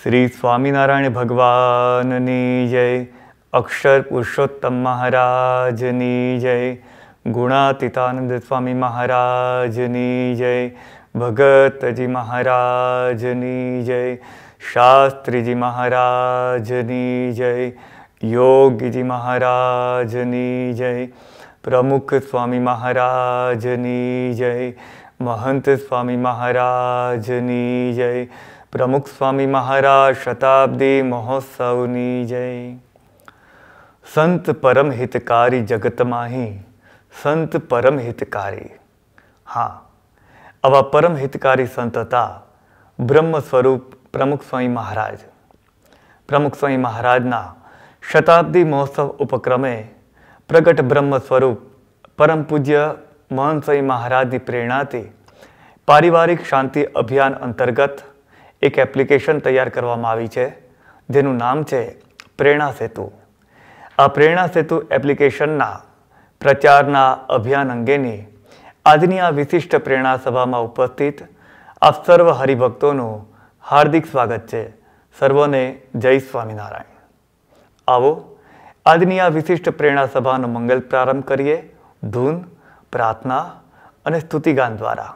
શ્રી સ્વામિનારાયણ ભગવાનની જય અક્ષર પુરુષોત્તમ મહારાજની જય ગુણાતીતાનંદ સ્વામી મહારાજની જય ભગતજી મહારાજની જય શાસ્ત્રીજી મહારાજની જય યોગીજી મહારાજની જય પ્રમુખ સ્વામી મહારાજની જય મહંત સ્વામી મહારાજની જય प्रमुख स्वामी महाराज शताब्दी महोत्सवनी जय संत परम हितकारी जगत माही संत परम हितकारी हाँ अब परम हितकारी संतता ब्रह्म स्वरूप પ્રમુખ સ્વામી મહારાજ પ્રમુખ સ્વામી મહારાજના શતાબ્દી મહોત્સવ ઉપક્રમે પ્રગટ બ્રહ્મ સ્વરૂપ પરમ પૂજ્ય મહંત સ્વામી મહારાજની પ્રેરણાથી પારિવારિક શાંતિ અભિયાન અંતર્ગત એક એપ્લિકેશન તૈયાર કરવામાં આવી છે, જેનું નામ છે પ્રેરણા સેતુ. આ પ્રેરણા સેતુ એપ્લિકેશનના પ્રચારના અભિયાન અંગેની આજની આ વિશિષ્ટ પ્રેરણા સભામાં ઉપસ્થિત આપ સર્વ હરિભક્તોનું હાર્દિક સ્વાગત છે. સર્વને જય સ્વામિનારાયણ. આવો, આજની આ વિશિષ્ટ પ્રેરણા સભાનો મંગલ પ્રારંભ કરીએ. ધૂન, પ્રાર્થના અને સ્તુતિગાન દ્વારા.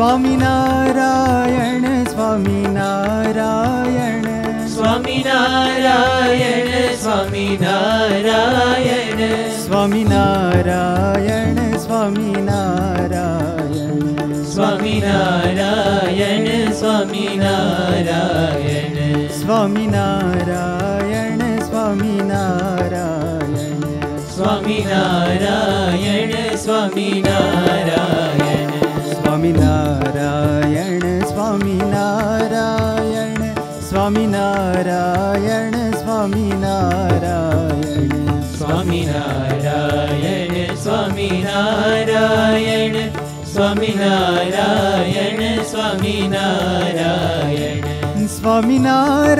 स्वामिनारायण स्वामिनारायण। स्वामिनारायण स्वामिनारायण। स्वामिनारायण स्वामिनारायण। स्वामिनारायण स्वामिनारायण। स्वामिनारायण स्वामिनारायण। स्वामिनारायण स्वामि नारायण स्वामी नारायण। स्वामी नारायण स्वामी नारायण स्वामी नारायण स्वामी नारायण। स्वामीनाारण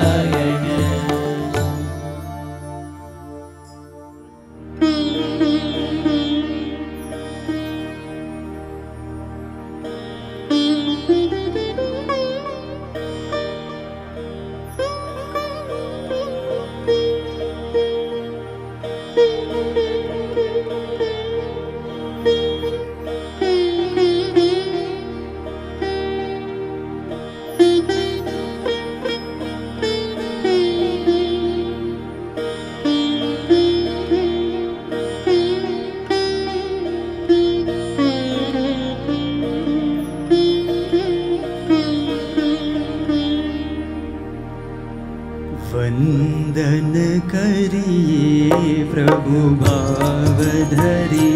वन्दन करिये प्रभु पावधरि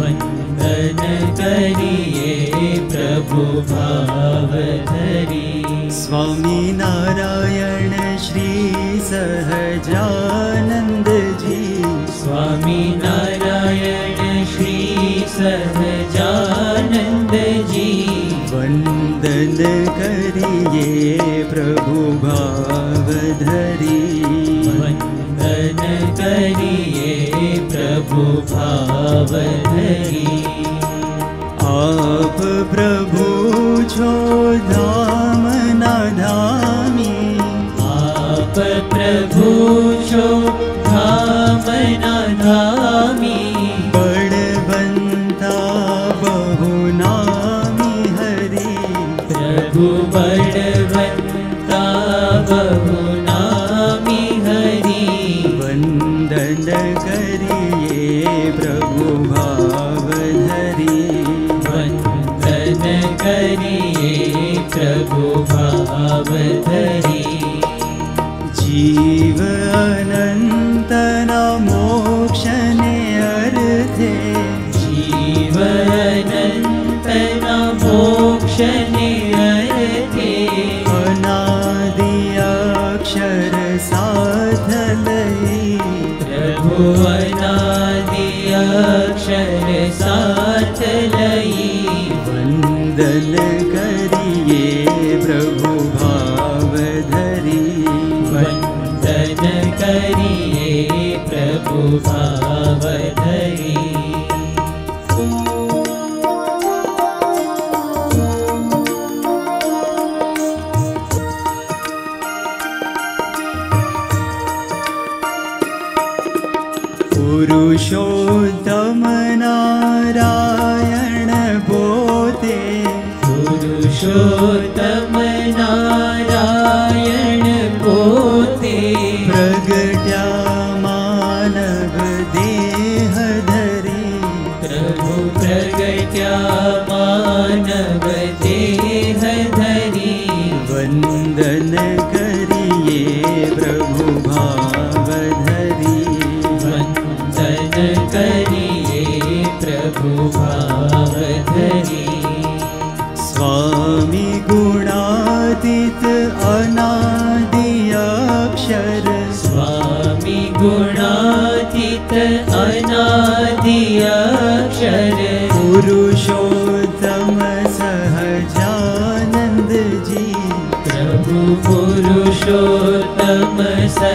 वन्दन करिये प्रभु बाव स्वामी नारायण श्री सहजानजी स्वामी नारायण श्री सहजानजी करि प्रभु भावधरी। वन्दन करिए प्रभु भावधरी। आप प्रभु छो धाम न धामी। आप प्रभु छो धरी जीव अनन्त न मोक्षने अर्थे। जीव अनन्त न मोक्षने अर्थे। अनादि अक्षर साधलयि। प्रभु अनादि अक्षर सा वन्दन वैदे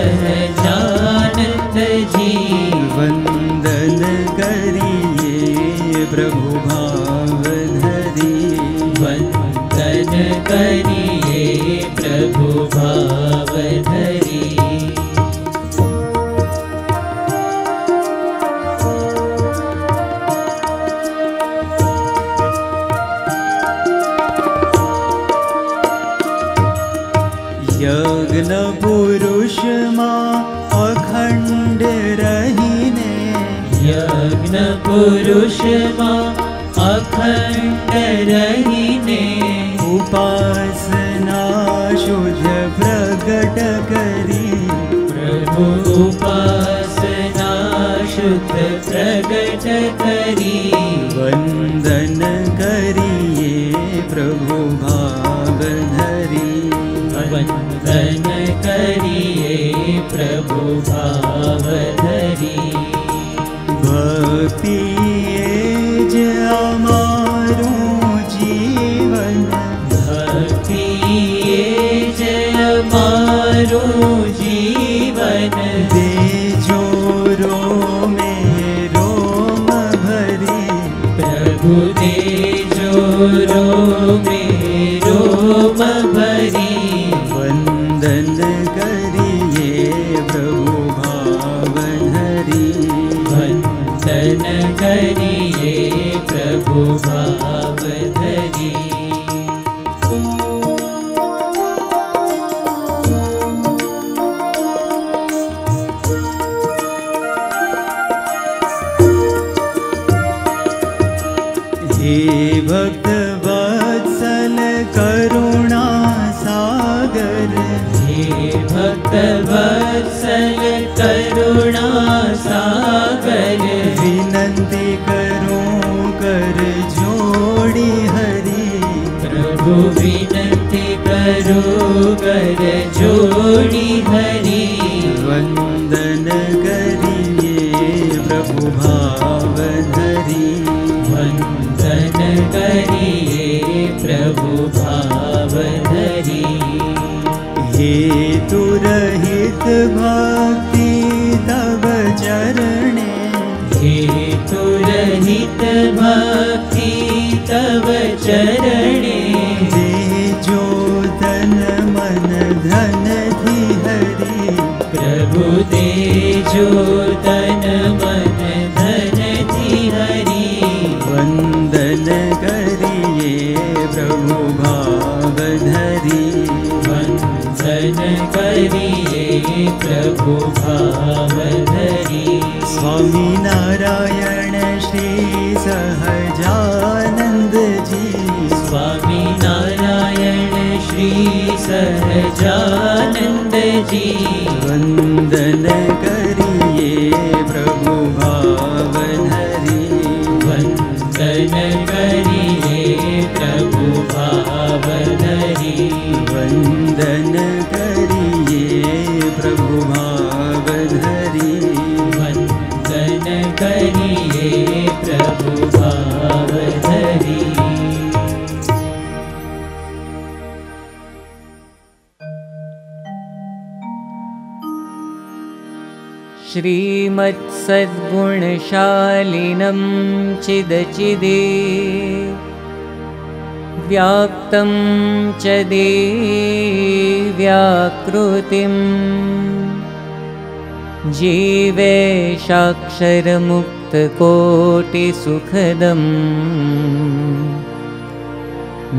Hare ोडी धरि। वन्दनगर प्रभु भावी वन्दन गरि हे प्रभु भावधरि। हे तुरहित भा धन हरि वन्दन करि प्रभु भाव वन्दन करि प्रभु भाव स्वामी नारायण श्री सहजान जी। स्वामी नारायण श्री सहजानजी वन्दन कर પ્રભુ ભાવ श्रीमत्सद्गुणशालिनं चिदचिदे। व्याप्तं च देव्याकृतिम् जीवेशाक्षरमुक्तकोटिसुखदम्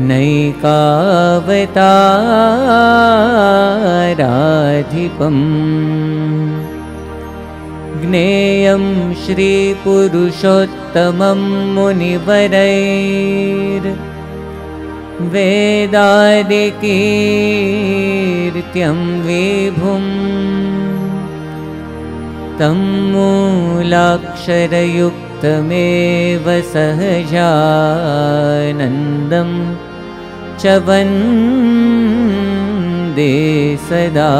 नैकावताराधिपम् ज्ञेयं श्रीपुरुषोत्तमं मुनिवरैर् वेदादिकीर्त्यं विभुम् तं मूलाक्षरयुक्तमेव सहजानन्दं च वन्दे सदा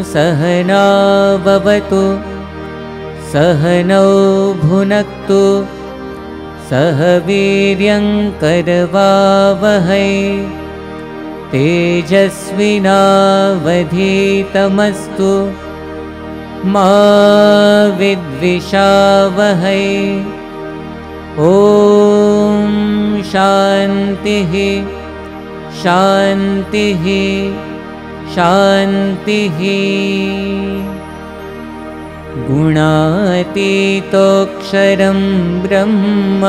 ॐ सहनाववतु सहनौ भुनक्तु सह वीर्यङ्करवावहै तेजस्विनावधीतमस्तु मा विद्विषावहै। ॐ शान्तिः शान्तिः शान्तिः। गुणातीतोऽक्षरं ब्रह्म।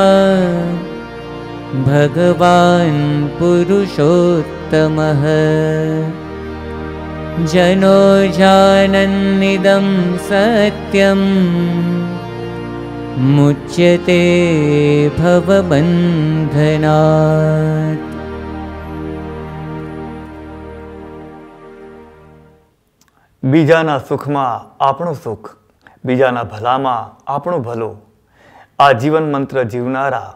भगवान् पुरुषोत्तमः। जनो जानन्निदं सत्यम्। मुच्यते भवबन्धनात् બીજાના સુખમાં આપણું સુખ, બીજાના ભલામાં આપણું ભલું. આ જીવન મંત્ર જીવનારા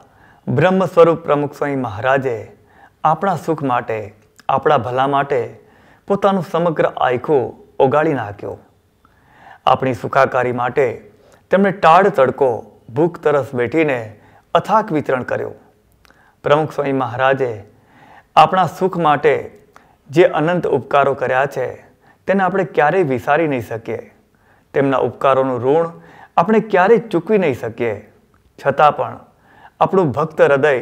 બ્રહ્મ સ્વરૂપ પ્રમુખ સ્વામી મહારાજે આપણા સુખ માટે, આપણા ભલા માટે પોતાનું સમગ્ર આયખું ઓગાળી નાખ્યો. આપણી સુખાકારી માટે તેમણે ટાળ તડકો, ભૂખ તરસ બેઠીને અથાક વિતરણ કર્યું. પ્રમુખ સ્વામી મહારાજે આપણા સુખ માટે જે અનંત ઉપકારો કર્યા છે તેને આપણે ક્યારેય વિસારી નહીં શકીએ. તેમના ઉપકારોનું ઋણ આપણે ક્યારેય ચૂકવી નહીં શકીએ. છતાં પણ આપણું ભક્ત હૃદય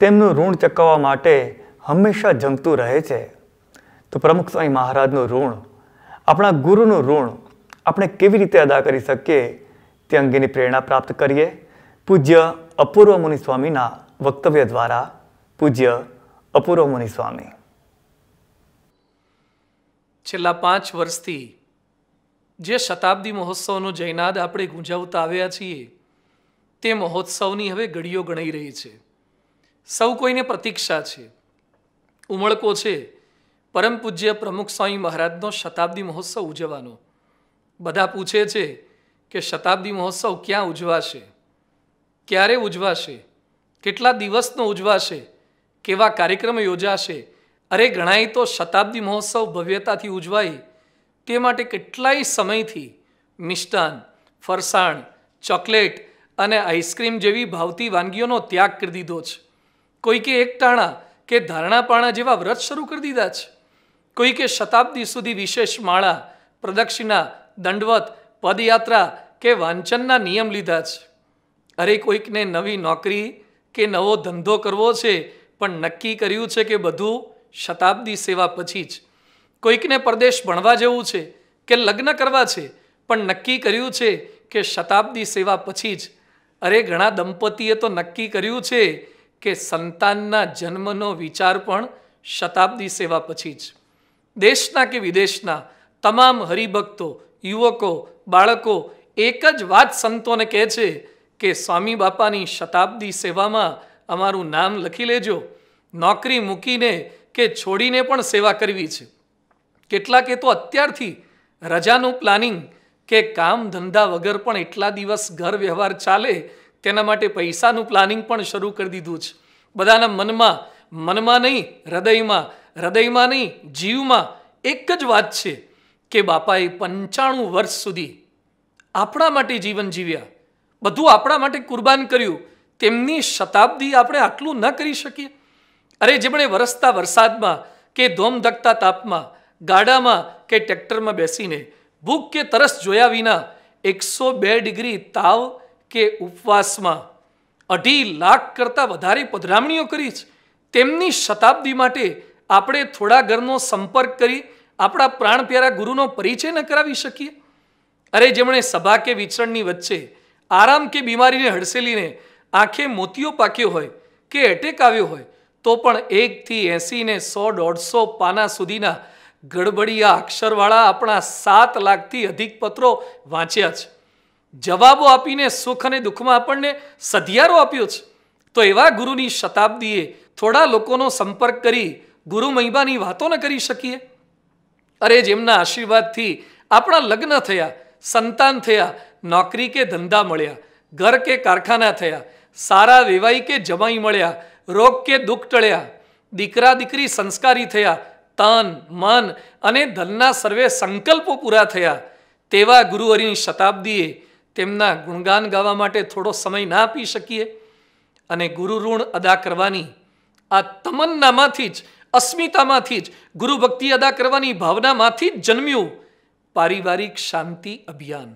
તેમનું ઋણ ચૂકવવા માટે હંમેશા જંગતું રહે છે. તો પ્રમુખ સ્વામી મહારાજનું ઋણ, આપણા ગુરુનું ઋણ આપણે કેવી રીતે અદા કરી શકીએ તે અંગેની પ્રેરણા પ્રાપ્ત કરીએ. પૂજ્ય અપૂર્વ મુનિ સ્વામીના વક્તવ્ય દ્વારા પૂજ્ય અપૂર્વ મુનિ સ્વામી. છેલ્લા પાંચ વર્ષથી જે શતાબ્દી મહોત્સવનો જયનાદ આપણે ગુંજાવતા આવ્યા છીએ, તે મહોત્સવની હવે ઘડીઓ ગણાઈ રહી છે. સૌ કોઈને પ્રતીક્ષા છે. ઉમળકો છે. પરમ પૂજ્ય પ્રમુખ સ્વામી મહારાજનો શતાબ્દી મહોત્સવ ઉજવવાનો. બધા પૂછે છે કે શતાબ્દી મહોત્સવ ક્યાં ઉજવાશે? ક્યારે ઉજવાશે? કેટલા દિવસનો ઉજવાશે? કેવા કાર્યક્રમ યોજાશે? અરે ગણાય તો શતાબ્દી મહોત્સવ ભવ્યતાથી ઉજવાય. તે માટે કેટલાય સમયથી મિષ્ટાન, ફરસાણ, ચોકલેટ અને આઈસ્ક્રીમ જેવી ભાવતી વાનગીઓનો ત્યાગ કરી દીધો છે. કોઈકે એકટાણા કે ધારણાપાણા જેવા વ્રત શરૂ કરી દીધા છે. કોઈકે શતાબ્દી સુધી વિશેષ માળા, પ્રદક્ષિણા, દંડવત, પદયાત્રા કે વાંચનના નિયમ લીધા છે. અરે કોઈકને નવી નોકરી કે નવો ધંધો કરવો છે, પણ નક્કી કર્યું છે કે બધું શતાબ્દી સેવા પછી જ. કોઈકને પરદેશ ભણવા જવું છે કે લગ્ન કરવા છે, પણ નક્કી કર્યું છે કે શતાબ્દી સેવા પછી જ. અરે ઘણા દંપતીએ તો નક્કી કર્યું છે કે સંતાનના જન્મનો વિચાર પણ શતાબ્દી સેવા પછી જ. દેશના કે વિદેશના તમામ હરિભક્તો, યુવકો, બાળકો એક જ વાત સંતોને કહે છે કે સ્વામી બાપાની શતાબ્દી સેવામાં અમારું નામ લખી લેજો. નોકરી મૂકીને કે છોડીને પણ સેવા કરવી છે. કેટલાકે તો અત્યારથી રજાનું પ્લાનિંગ કે કામ ધંધા વગર પણ એટલા દિવસ ઘર વ્યવહાર ચાલે તેના માટે પૈસાનું પ્લાનિંગ પણ શરૂ કરી દીધું છે. બધાના મનમાં મનમાં નહીં, હૃદયમાં હૃદયમાં નહીં, જીવમાં એક જ વાત છે કે બાપાએ પંચાણું વર્ષ સુધી આપણા માટે જીવન જીવ્યા. બધું આપણા માટે કુરબાન કર્યું. તેમની શતાબ્દી આપણે આટલું ન કરી શકીએ. અરે જેમણે વરસતા વરસાદમાં કે ધોમધકતા તાપમાં, ગાડામાં કે ટ્રેક્ટરમાં બેસીને ભૂખ કે તરસ જોયા વિના એકસો બે ડિગ્રી તાવ કે ઉપવાસમાં અઢી લાખ કરતાં વધારે પધરામણીઓ કરી છે. તેમની શતાબ્દી માટે આપણે થોડા ઘરનો સંપર્ક કરી આપણા પ્રાણ પ્યારા ગુરુનો પરિચય ન કરાવી શકીએ? અરે જેમણે સભા કે વિચરણની વચ્ચે આરામ કે બીમારીને હડસેલીને આંખે મોતિયો પાક્યો હોય કે એટેક આવ્યો હોય તો પણ એકથી એંસીને સો દોઢસો પાના સુધીના ગડબડિયા અક્ષરવાળા આપણા સાત લાખથી અધિક પત્રો વાંચ્યા છે. જવાબો આપીને સુખ અને દુઃખમાં આપણને સધિયારો આપ્યો છે. તો એવા ગુરુની શતાબ્દીએ થોડા લોકોનો સંપર્ક કરી ગુરુ મહિમાની વાતો ન કરી શકીએ? અરે જેમના આશીર્વાદથી આપણા લગ્ન થયા, સંતાન થયા, નોકરી કે ધંધા મળ્યા, ઘર કે કારખાના થયા, સારા વેવાઈ કે જમાઈ મળ્યા રોગ કે દુઃખ ટળ્યા, દીકરા દીકરી સંસ્કારી થયા, તન, મન અને ધનના સર્વે સંકલ્પો પૂરા થયા. તેવા ગુરુહરિની શતાબ્દીએ તેમના ગુણગાન ગાવા માટે થોડો સમય ના આપી શકીએ અને ગુરુ ઋણ અદા કરવાની, આ તમન્નામાંથી જ, અસ્મિતામાંથી જ, ગુરુ ભક્તિ અદા કરવાની ભાવનામાંથી જ જન્મ્યું પારિવારિક શાંતિ અભિયાન.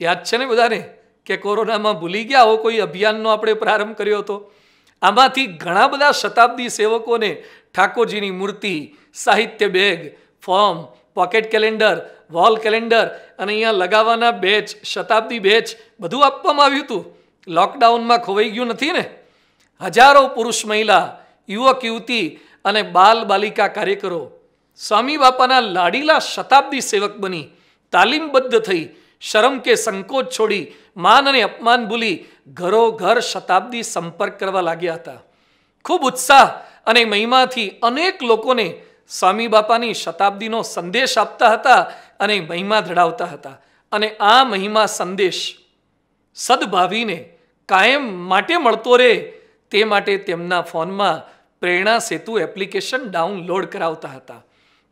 યાદ છે ને બધાને કે કોરોનામાં ભૂલી ગયા આવો કોઈ અભિયાનનો આપણે પ્રારંભ કર્યો હતો? આમાંથી ઘણા બધા શતાબ્દી સેવકોને ઠાકોરજીની મૂર્તિ, સાહિત્ય bag, form, pocket calendar, wall calendar અને અહીંયા લગાવવાના બેચ, શતાબ્દી બેચ બધું આપવામાં આવ્યું હતું. લોકડાઉનમાં ખોવાઈ ગયું નથી ને? હજારો પુરુષ મહિલા, યુવક, યુવતી અને બાલ બાલિકા કાર્યકરો સ્વામી બાપાના લાડીલા શતાબ્દી સેવક બની, તાલીમબદ્ધ થઈ, શરમ કે સંકોચ છોડી, માન અને અપમાન ભૂલી ઘરો ઘર શતાબ્દી સંપર્ક કરવા લાગ્યા હતા. ખૂબ ઉત્સાહ અને મહિમાથી અનેક લોકોને સ્વામી બાપાની શતાબ્દીનો સંદેશ આપતા હતા અને મહિમા ધડાવતા હતા. અને આ મહિમા સંદેશ સદભાવીને કાયમ માટે મળતો રહે તે માટે તેમના ફોનમાં પ્રેરણા સેતુ એપ્લિકેશન ડાઉનલોડ કરાવતા હતા.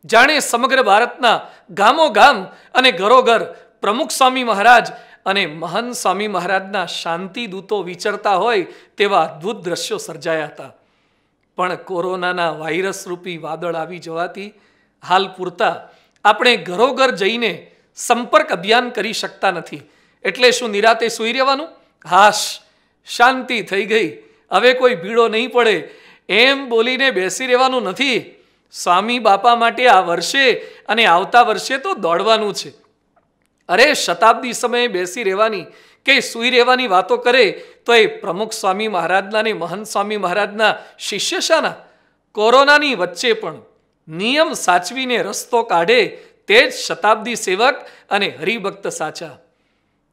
જાણે સમગ્ર ભારતના ગામો ગામ અને ઘરોઘર પ્રમુખ સ્વામી મહારાજ અને મહાન સ્વામી મહારાજના શાંતિ દૂતો વિચરતા હોય તેવા અદ્ભુત દ્રશ્યો સર્જાયા હતા. પણ કોરોનાના વાયરસ રૂપી વાદળ આવી જવાથી હાલ પૂરતા આપણે ઘરોઘર જઈને સંપર્ક અભિયાન કરી શકતા નથી. એટલે શું નિરાતે સૂઈ રહેવાનું? હાશ, શાંતિ થઈ ગઈ. હવે કોઈ ભીડો નહીં પડે. એમ બોલીને બેસી રહેવાનું નથી. સ્વામી બાપા માટે આ વર્ષે અને આવતા વર્ષે તો દોડવાનું છે. અરે, શતાબ્દી સમયે બેસી રહેવાની કે સૂઈ રહેવાની વાતો કરે, તો એ પ્રમુખ સ્વામી મહારાજના ને મહંત સ્વામી મહારાજના શિષ્ય શાના? કોરોનાની વચ્ચે પણ નિયમ સાચવીને રસ્તો કાઢે તે જ શતાબ્દી સેવક અને હરિભક્ત સાચા.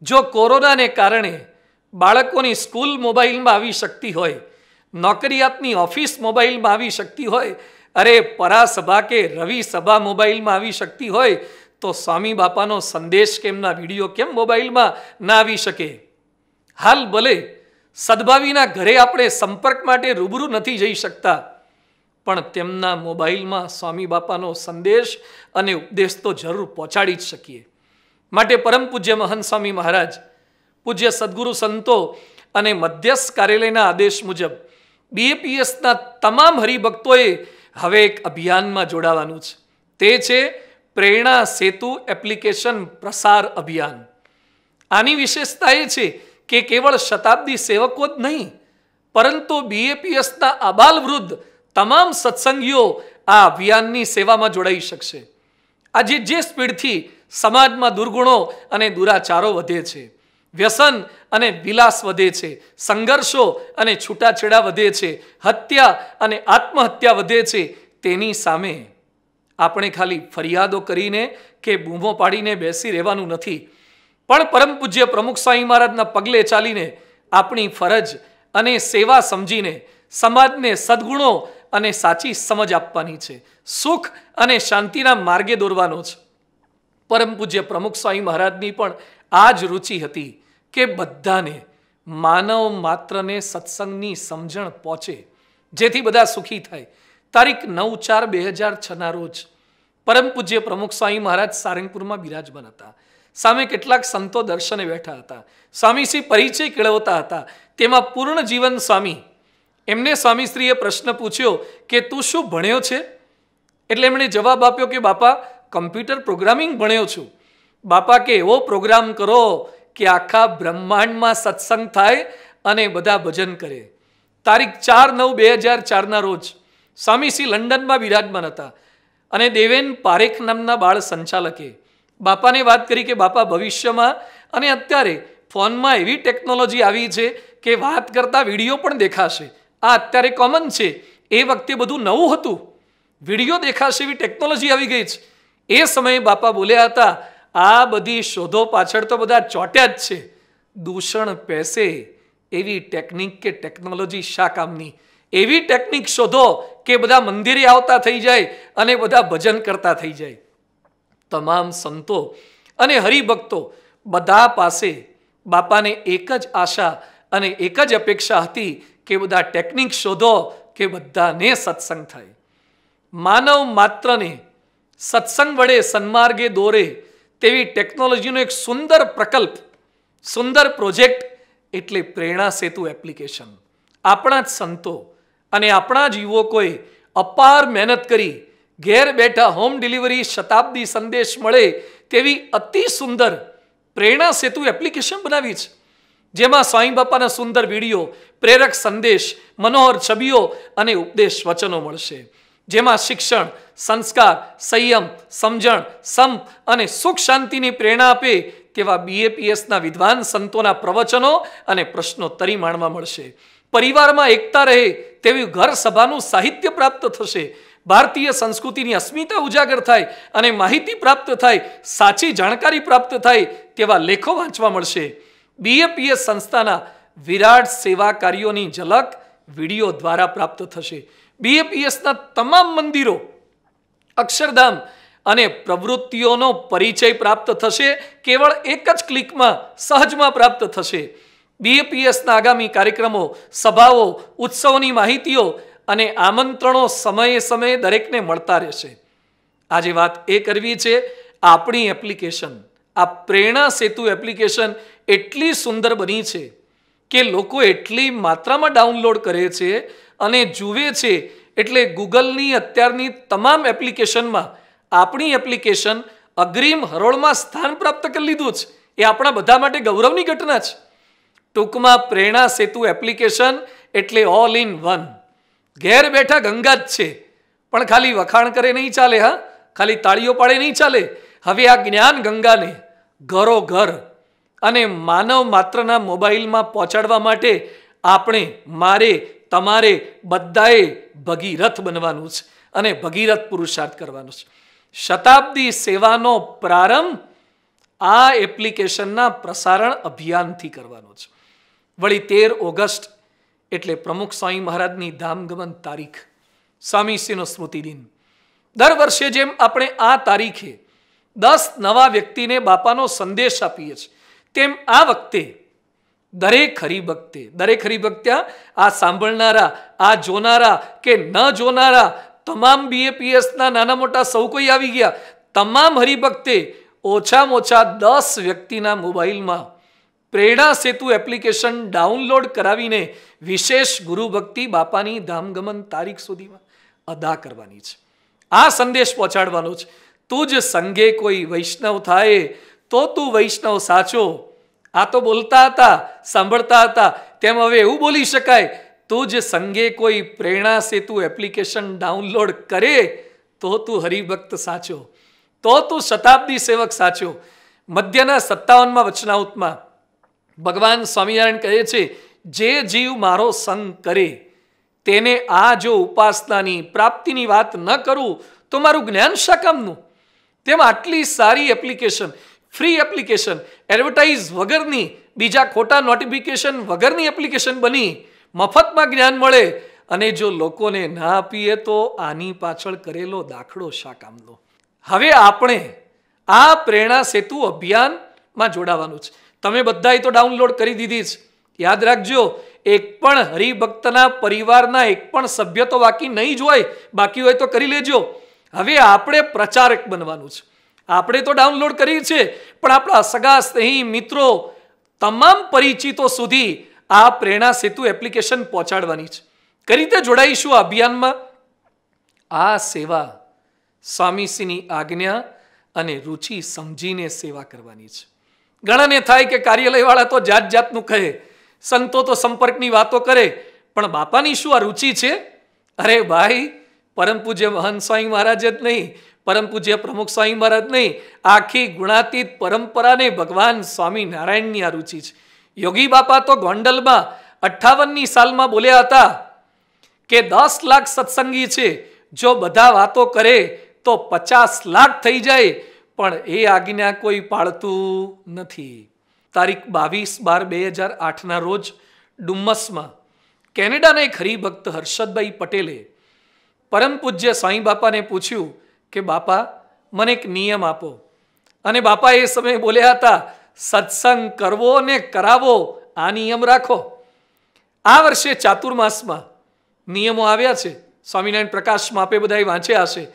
જો કોરોનાને કારણે બાળકોની સ્કૂલ મોબાઈલમાં આવી શકતી હોય નોકરિયાતની ઓફિસ મોબાઈલમાં આવી શકતી હોય, અરે, પરાસભા કે રવિ સભા મોબાઈલમાં આવી શકતી હોય તો સ્વામી બાપાનો સંદેશ કેમના વીડિયો કેમ મોબાઈલમાં ના આવી શકે? હાલ ભલે સદભાવીના ઘરે આપણે સંપર્ક માટે રૂબરૂ નથી જઈ શકતા, પણ તેમના મોબાઈલમાં સ્વામી બાપાનો સંદેશ અને ઉપદેશ તો જરૂર પહોંચાડી જ શકીએ. માટે પરમ પૂજ્ય મહંત સ્વામી મહારાજ, પૂજ્ય સદગુરુ સંતો અને મધ્યસ્થ કાર્યાલયના આદેશ મુજબ બીએપીએસના તમામ હરિભક્તોએ હવે એક અભિયાનમાં જોડાવાનું છે. તે છે પ્રેરણા સેતુ એપ્લિકેશન પ્રસાર અભિયાન. આની વિશેષતા એ છે કે કેવળ શતાબ્દી સેવકો જ નહીં, પરંતુ બીએપીએસના આબાલવૃદ્ધ તમામ સત્સંગીઓ આ અભિયાનની સેવામાં જોડાઈ શકશે. આજે જે સ્પીડથી સમાજમાં દુર્ગુણો અને દુરાચારો વધે છે, વ્યસન અને વિલાસ વધે છે, સંઘર્ષો અને છૂટાછેડા વધે છે, હત્યા અને આત્મહત્યા વધે છે, તેની સામે આપણે ખાલી ફરિયાદો કરીને કે બૂમો પાડીને બેસી રહેવાનું નથી. પણ પરમ પૂજ્ય પ્રમુખ સ્વામી મહારાજના પગલે ચાલીને આપણી ફરજ અને સેવા સમજીને સમાજને સદગુણો અને સાચી સમજ આપવાની છે. સુખ અને શાંતિના માર્ગે દોરવાનો છે. પરમ પૂજ્ય પ્રમુખ સ્વામી મહારાજની પણ આ જ રુચિ હતી કે બધાને માનવ માત્રને સત્સંગની સમજણ પહોંચે. જેથી બધા સુખી થાય. તારીખ નવ ચાર બે હજાર છના રોજ પરમ પૂજ્ય પ્રમુખ સ્વામી મહારાજ સારંગપુરમાં બિરાજમાન હતા સામે કેટલાક સંતો દર્શને બેઠા હતા. સ્વામીશ્રી પરિચય કેળવતા હતા. તેમાં પૂર્ણ જીવન સ્વામી. એમને સ્વામીશ્રીએ પ્રશ્ન પૂછ્યો કે, તું શું ભણ્યો છે? એટલે એમણે જવાબ આપ્યો કે, બાપા, કમ્પ્યુટર પ્રોગ્રામિંગ ભણ્યો છું. બાપા, કે એવો પ્રોગ્રામ કરો કે આખા બ્રહ્માંડમાં સત્સંગ થાય અને બધા ભજન કરે. તારીખ ચાર નવ બે હજાર ચારના રોજ સ્વામીશ્રી લંડનમાં બિરાજમાન હતા અને દેવેન પારેખ નામના બાળ સંચાલકે બાપાને વાત કરી કે, બાપા, ભવિષ્યમાં અને અત્યારે ફોનમાં એવી ટેકનોલોજી આવી છે કે વાત કરતા વીડિયો પણ દેખાશે. આ અત્યારે કોમન છે. એ વખતે બધું નવું હતું. વીડિયો દેખાશે એવી ટેકનોલોજી આવી ગઈ છે. એ સમયે બાપા બોલ્યા હતા, આ બધી શોધો પાછળ તો બધા ચોટ્યા જ છે. દૂષણ પેસે એવી ટેકનિક કે ટેકનોલોજી શા કામની? એવી ટેકનિક શોધો કે બધા મંદિરે આવતા થઈ જાય અને બધા ભજન કરતા થઈ જાય. તમામ સંતો અને હરિભક્તો બધા પાસે બાપાને એક જ આશા અને એક જ અપેક્ષા હતી કે બધા ટેકનિક શોધો કે બધાને સત્સંગ થાય. માનવ માત્રને સત્સંગ વડે સન્માર્ગે દોરે તેવી ટેકનોલોજીનો એક સુંદર પ્રકલ્પ, સુંદર પ્રોજેક્ટ એટલે પ્રેરણા સેતુ એપ્લિકેશન આપણા જ સંતો અને આપણા યુવકોએ અપાર મહેનત કરી ઘેર બેઠા હોમ ડિલિવરી શતાબ્દી સંદેશ મળે તેવી અતિ સુંદર પ્રેરણા સેતુ એપ્લિકેશન બનાવી છે. જેમાં સ્વામી બાપાના સુંદર વીડિયો, પ્રેરક સંદેશ, મનોહર છબીઓ અને ઉપદેશ વચનો મળશે. જેમાં શિક્ષણ, સંસ્કાર, સંયમ, સમજણ, સંપ અને સુખ શાંતિની પ્રેરણા આપે તેવા બીએપીએસના વિદ્વાન સંતોના પ્રવચનો અને પ્રશ્નોત્તરી માણવા મળશે. પરિવારમાં એકતા રહે તેવી ઘર સભાનું સાહિત્ય પ્રાપ્ત થશે. ભારતીય સંસ્કૃતિની અસ્મિતા ઉજાગર થાય અને માહિતી પ્રાપ્ત થાય, સાચી જાણકારી પ્રાપ્ત થાય તેવા લેખો વાંચવા મળશે. બીએપીએસ સંસ્થાના વિરાટ સેવા કાર્યોની ઝલક વીડિયો દ્વારા પ્રાપ્ત થશે. બીએપીએસના તમામ મંદિરો, અક્ષરધામ અને પ્રવૃત્તિઓનો પરિચય પ્રાપ્ત થશે. કેવળ એક જ ક્લિકમાં સહજમાં પ્રાપ્ત થશે. બીએપીએસના આગામી કાર્યક્રમો, સભાઓ, ઉત્સવની માહિતીઓ અને આમંત્રણો સમયે સમયે દરેકને મળતા રહેશે. આજે વાત એ કરવી છે, આપણી એપ્લિકેશન, આ પ્રેરણા સેતુ એપ્લિકેશન એટલી સુંદર બની છે કે લોકો એટલી માત્રામાં ડાઉનલોડ કરે છે અને જુએ છે, એટલે ગૂગલની અત્યારની તમામ એપ્લિકેશનમાં આપણી એપ્લિકેશન અગ્રિમ હરોળમાં સ્થાન પ્રાપ્ત કરી લીધું છે. એ આપણા બધા માટે ગૌરવની ઘટના છે. ટૂંકમાં પ્રેરણા સેતુ એપ્લિકેશન એટલે ઓલ ઇન વન ઘેર બેઠા ગંગા જ છે. પણ ખાલી વખાણ કરે નહીં ચાલે, હા? ખાલી તાળીઓ પાડે નહીં ચાલે? હવે આ જ્ઞાન ગંગાને ઘરો ઘર અને માનવ માત્રના મોબાઈલમાં પહોંચાડવા માટે આપણે મારે, તમારે બધાએ ભગીરથ બનવાનું છે અને ભગીરથ પુરુષાર્થ કરવાનો છે. શતાબ્દી સેવાનો પ્રારંભ આ એપ્લિકેશનના પ્રસારણ અભિયાનથી કરવાનો છે. વળી તેર ઓગસ્ટ એટલે પ્રમુખ સ્વામી મહારાજની ધામગમન તારીખ સ્વામીશ્રીનો સ્મૃતિ દિન. દર વર્ષે જેમ આપણે આ તારીખે દસ નવા વ્યક્તિને બાપાનો સંદેશ આપીએ છીએ, તેમ આ વખતે દરેક હરિભક્તે, દરેક હરિભક્ત્યા આ સાંભળનારા, આ જોનારા કે ન જોનારા, તમામ બીએપીએસના નાના મોટા સૌ કોઈ આવી ગયા, તમામ હરિભક્તે ઓછામાં ઓછા દસ વ્યક્તિના મોબાઈલમાં પ્રેરણા સેતુ એપ્લિકેશન ડાઉનલોડ કરાવીને વિશેષ ગુરુભક્તિ બાપાની ધામગમન તારીખ સુધીમાં અદા કરવાની છે. આ સંદેશ પહોંચાડવાનો છે. તું જ સંગે કોઈ વૈષ્ણવ થાય તો તું વૈષ્ણવ સાચો. આ તો બોલતા હતા, સાંભળતા હતા, તેમ હવે એવું બોલી શકાય. તું જ સંગે કોઈ પ્રેરણા સેતુ એપ્લિકેશન ડાઉનલોડ કરે તો તું હરિભક્ત સાચો. તો તું શતાબ્દી સેવક સાચો. મધ્યના સત્તાવનમાં વચનાઉતમાં ભગવાન સ્વામિનારાયણ કહે છે, જે જીવ મારો સંગ કરે, તેને આ જો ઉપાસનાની પ્રાપ્તિની વાત ન કરું, તો મારું જ્ઞાન શાકામનું તેમ આટલી સારી એપ્લિકેશન ફ્રી એપ્લિકેશન એડવર્ટાઇઝ વગરની, બીજા ખોટા નોટિફિકેશન વગરની એપ્લિકેશન બની, મફતમાં જ્ઞાન મળે, અને જો લોકોને ના આપીએ તો આની પાછળ કરેલો દાખલો શા કામનો? હવે આપણે આ પ્રેરણા સેતુ અભિયાનમાં જોડાવાનું છે. તમે બધાએ તો ડાઉનલોડ કરી દીધી છે યાદ રાખજો, એક પણ હરિભક્તના પરિવારના એક પણ સભ્ય તો બાકી નહીં જ હોય, બાકી હોય તો કરી લેજો. હવે આપણે પ્રચારક બનવાનું છે. આપણે તો ડાઉનલોડ કરી છે, પણ આપણા સગા, સ્નેહી, મિત્રો, તમામ પરિચિતો સુધી આ પ્રેરણા સેતુ એપ્લિકેશન પહોંચાડવાની છે. કઈ રીતે જોડાઈશું આ અભિયાનમાં? આ સેવા સ્વામીશ્રીની આજ્ઞા અને રુચિ સમજીને સેવા કરવાની છે. ઘણાને થાય કે કાર્યાલયવાળા તો જાત જાતનું કહે, સંતો તો સંપર્કની વાતો કરે, પણ બાપાની શું આ રુચિ છે? અરે ભાઈ પરમ પૂજ્ય મહંત સ્વામી મહારાજ જ નહીં પરમ પૂજ્ય પ્રમુખ સ્વામી મહારાજ નહીં, આખી ગુણાતીત પરંપરાને ભગવાન સ્વામિનારાયણની આ રુચિ છે. યોગી બાપા તો ગોંડલમાં અઠ્ઠાવનની સાલમાં બોલ્યા હતા કે દસ લાખ સત્સંગી છે, જો બધા વાતો કરે તો પચાસ લાખ થઈ જાય પણ એ આજ્ઞા કોઈ પાળતું નથી. તારીખ બાવીસ બાર બે હજાર આઠના રોજ ડુમ્મસમાં કેનેડાના એક હરિભક્ત હર્ષદભાઈ પટેલે પરમ પૂજ્ય સાંઈ બાપાને પૂછ્યું કે, બાપા, મને એક નિયમ આપો. અને બાપા એ સમયે બોલ્યા હતા, સત્સંગ કરવો ને કરાવો, આ નિયમ રાખો. આ વર્ષે ચાતુર્માસમાં નિયમો આવ્યા છે. સ્વામિનારાયણ પ્રકાશમાં આપે બધાએ વાંચ્યા હશે.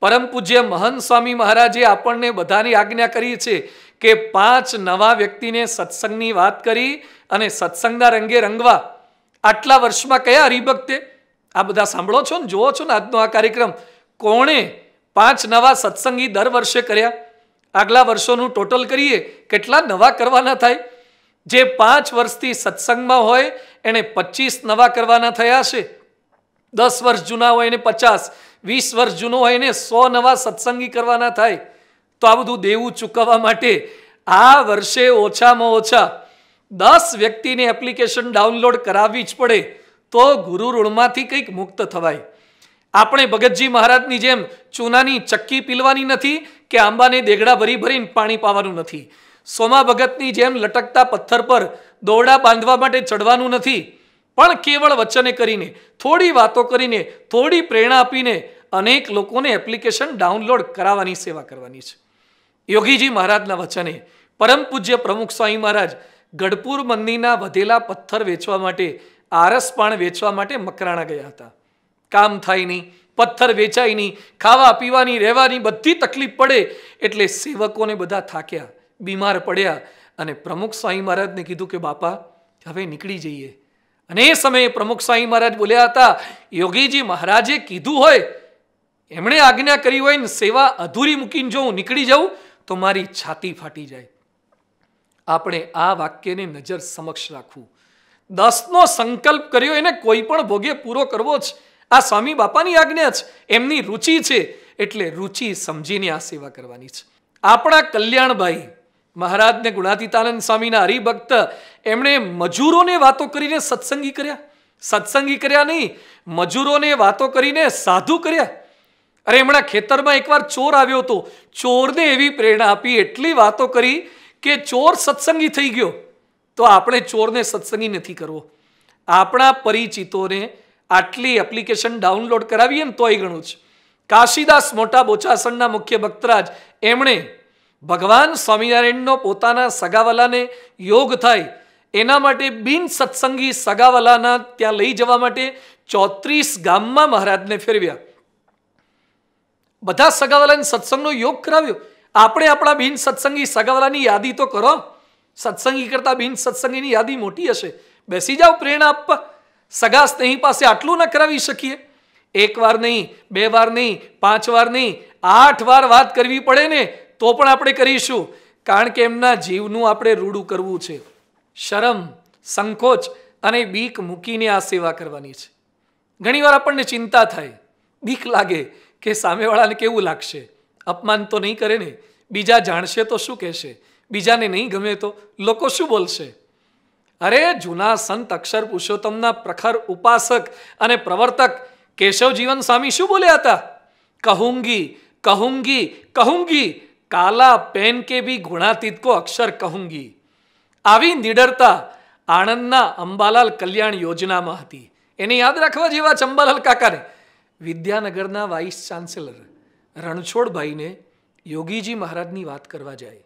પરમ પૂજ્ય મહંત સ્વામી મહારાજે આપણને બધાની આજ્ઞા કરી છે કે પાંચ નવા વ્યક્તિને સત્સંગની વાત કરી અને સત્સંગના રંગે રંગવા. આટલા વર્ષમાં કયા હરિભક્તે? આ બધા સાંભળો છો ને, જુઓ છો ને આજનો આ કાર્યક્રમ. કોણે પાંચ નવા સત્સંગી દર વર્ષે કર્યા? આગલા વર્ષોનું ટોટલ કરીએ, કેટલા નવા કરવાના થાય? જે પાંચ વર્ષથી સત્સંગમાં હોય એણે પચીસ નવા કરવાના થયા છે. દસ વર્ષ જૂના હોય એને પચાસ, વીસ વર્ષ જૂનો હોય એને સો નવા સત્સંગી કરવાના થાય, તો આ બધું દેવું ચૂકવવા માટે આ વર્ષે ઓછામાં ઓછા દસ વ્યક્તિને એપ્લિકેશન ડાઉનલોડ કરાવવી જ પડે, તો ગુરુ ઋણમાંથી કંઈક મુક્ત થવાય. આપણે ભગતજી મહારાજની જેમ ચૂનાની ચક્કી પીલવાની નથી કે આંબાને દેગડા ભરી ભરીને પાણી પાવાનું નથી. સોમા ભગતની જેમ લટકતા પથ્થર પર દોરડા બાંધવા માટે ચડવાનું નથી. પણ કેવળ વચને કરીને, થોડી વાતો કરીને, થોડી પ્રેરણા આપીને અનેક લોકોને એપ્લિકેશન ડાઉનલોડ કરાવવાની સેવા કરવાની છે. યોગીજી મહારાજના વચને, પરમ પૂજ્ય પ્રમુખ સ્વામી મહારાજ ગઢપુર મંદિરના વધેલા પથ્થર વેચવા માટે, આરસ પાણ વેચવા માટે મકરાણા ગયા હતા. કામ થાય નહીં, પથ્થર વેચાય નહીં, ખાવા પીવાની, રહેવાની બધી તકલીફ પડે એટલે સેવકોને બધા થાક્યા, બીમાર પડ્યા અને પ્રમુખ સ્વામી મહારાજને કીધું કે, બાપા, હવે નીકળી જઈએ. અને એ સમયે પ્રમુખ સ્વામી મહારાજ બોલ્યા હતા, યોગીજી મહારાજે કીધું હોય, એમણે આજ્ઞા કરી હોય ને સેવા અધૂરી મૂકીને જો હું નીકળી જાઉં, તો મારી છાતી ફાટી જાય. આપણે આ વાક્યને નજર સમક્ષ રાખવું. દસનો સંકલ્પ કર્યો, એને કોઈ પણ ભોગે પૂરો કરવો જ. આ સ્વામી બાપાની આજ્ઞા જ, એમની રુચિ છે, એટલે રુચિ સમજીને આ સેવા કરવાની છે. આપણા કલ્યાણભાઈ મહારાજને ગુણાતીતાનંદ સ્વામીના હરિભક્ત એમણે મજૂરોને વાતો કરીને સત્સંગી કર્યા. સત્સંગી કર્યા નહીં, મજૂરોને વાતો કરીને સાધુ કર્યા. અરે એમણા ખેતરમાં એકવાર ચોર આવ્યો હતો. ચોરને એવી પ્રેરણા આપી, એટલી વાતો કરી કે ચોર સત્સંગી થઈ ગયો. તો આપણે ચોરને સત્સંગી નથી કરવો. આપણા પરિચિતોને આટલી એપ્લિકેશન ડાઉનલોડ કરાવીએ ને તોય ઘણું છે કાશીદાસ મોટા બોચાસણના મુખ્ય ભક્તરાજ એમણે ભગવાન સ્વામિનારાયણનો પોતાના સગાવાલાને યોગ થાય, એના માટે બિન સત્સંગી સગાવાલાના ત્યાં લઈ જવા માટે ચોત્રીસ ગામમાં મહારાજને ફેરવ્યા. બધા સગાવાલાને સત્સંગનો યોગ કરાવ્યો. આપણે આપણા બિન સત્સંગી સગાવાલાની યાદી તો કરો. સત્સંગી કરતાં બિન સત્સંગીની યાદી મોટી હશે. બેસી જાઓ, પ્રેરણા આપવા. સગા સ્નેહી પાસે આટલું ન કરાવી શકીએ. એક વાર નહીં, બે વાર નહીં, પાંચ વાર નહીં, આઠ વાર વાત કરવી પડે ને તો પણ આપણે કરીશું. કારણ કે એમના જીવનું આપણે રૂડું કરવું છે. શરમ, સંકોચ અને બીક મૂકીને આ સેવા કરવાની છે. ઘણીવાર આપણને ચિંતા થાય. બીક લાગે કે સામેવાળાને કેવું લાગશે? અપમાન તો નહીં કરે ને? બીજા જાણશે તો શું કહેશે? બીજાને નહીં ગમે તો લોકો શું બોલશે? અરે, જૂના સંત અક્ષર પુરુષોત્તમના પ્રખર ઉપાસક અને પ્રવર્તક કેશવ જીવન સ્વામી શું બોલ્યા હતા? કહુંગી કહુંગી કહુંગી કાલા પેન કે ભી ગુણાતીત કો અક્ષર કહુંગી. આવી નિડરતા આણંદના અંબાલાલ કલ્યાણ યોજનામાં હતી. એને યાદ રાખવા જેવા ચંબાલાલ કાકાને. વિદ્યાનગરના વાઇસ ચાન્સેલર રણછોડભાઈને યોગીજી મહારાજની વાત કરવા જાય.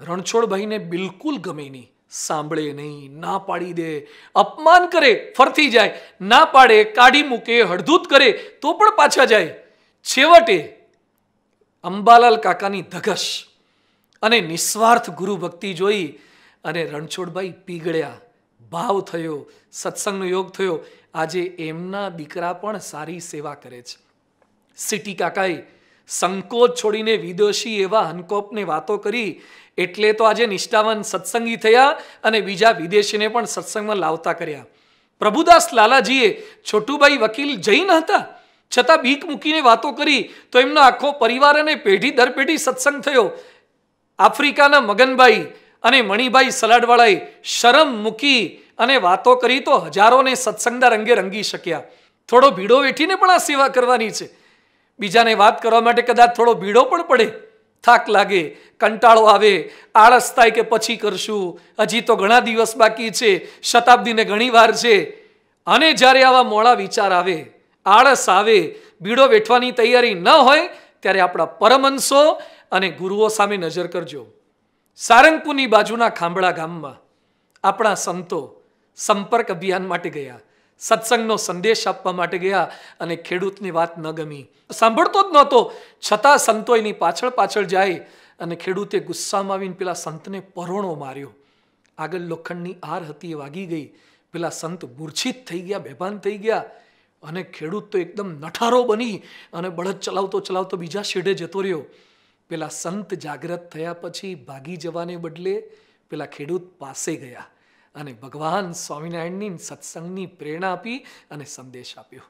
રણછોડભાઈને બિલકુલ ગમે નહીં. સાંભળે નહીં, ના પાડી દે. અપમાન કરે, ફરતી જાય. ના પાડે, કાઢી મૂકે, હળધૂત કરે, તો પણ પાછા જાય. છેવટે અંબાલાલ કાકાની ધગશ અને નિસ્વાર્થ ગુરુ ભક્તિ જોઈ અને રણછોડભાઈ પીગળ્યા. ભાવ થયો, સત્સંગનો યોગ થયો. આજે એમના દીકરા પણ સારી સેવા કરે છે. સિટી કાકાએ સંકોચ છોડીને વિદેશી એવા હનકોપને વાતો કરી. એટલે તો આજે નિષ્ઠાવાન સત્સંગી થયા અને બીજા વિદેશીને પણ સત્સંગમાં લાવતા કર્યા. પ્રભુદાસ લાલાજીએ, છોટુભાઈ વકીલ જૈન હતા? છતાં બીક મૂકીને વાતો કરી તો એમનો આખો પરિવાર અને પેઢી દર પેઢી સત્સંગ થયો. આફ્રિકાના મગનભાઈ અને મણિભાઈ સલાડવાળાએ શરમ મૂકી અને વાતો કરી તો હજારોને સત્સંગના રંગે રંગી શક્યા. થોડો ભીડો વેઠીને પણ આ સેવા કરવાની છે. બીજાને વાત કરવા માટે કદાચ થોડો ભીડો પણ પડે. થાક લાગે, કંટાળો આવે, આળસ થાય કે પછી કરશું. હજી તો ઘણા દિવસ બાકી છે, શતાબ્દીને ઘણી વાર છે. અને જ્યારે આવા મોડા વિચાર આવે આળસ આવે, બીડો વેઠવાની તૈયારી ન હોય, ત્યારે આપણા પરમહંસો અને ગુરુઓ સામે નજર કરજો. સારંગપુરની બાજુના ખાંભળા ગામમાં આપણા સંતો સંપર્ક અભિયાન માટે ગયા, સત્સંગનો સંદેશ આપવા માટે ગયા અને ખેડૂતની વાત ન ગમી. સાંભળતો જ નહોતો, છતાં સંતો એની પાછળ પાછળ જાય અને ખેડૂતે ગુસ્સામાં આવીને પેલા સંતને પરોણો માર્યો. આગળ લોખંડની આર હતી એ વાગી ગઈ. પેલા સંત મૂર્છિત થઈ ગયા, બેભાન થઈ ગયા. અને ખેડૂત તો એકદમ નઠારો બની અને બળદ ચલાવતો ચલાવતો બીજા શેઢે જતો રહ્યો. પેલા સંત જાગ્રત થયા પછી ભાગી જવાને બદલે પેલા ખેડૂત પાસે ગયા અને ભગવાન સ્વામિનારાયણની સત્સંગની પ્રેરણા આપી અને સંદેશ આપ્યો.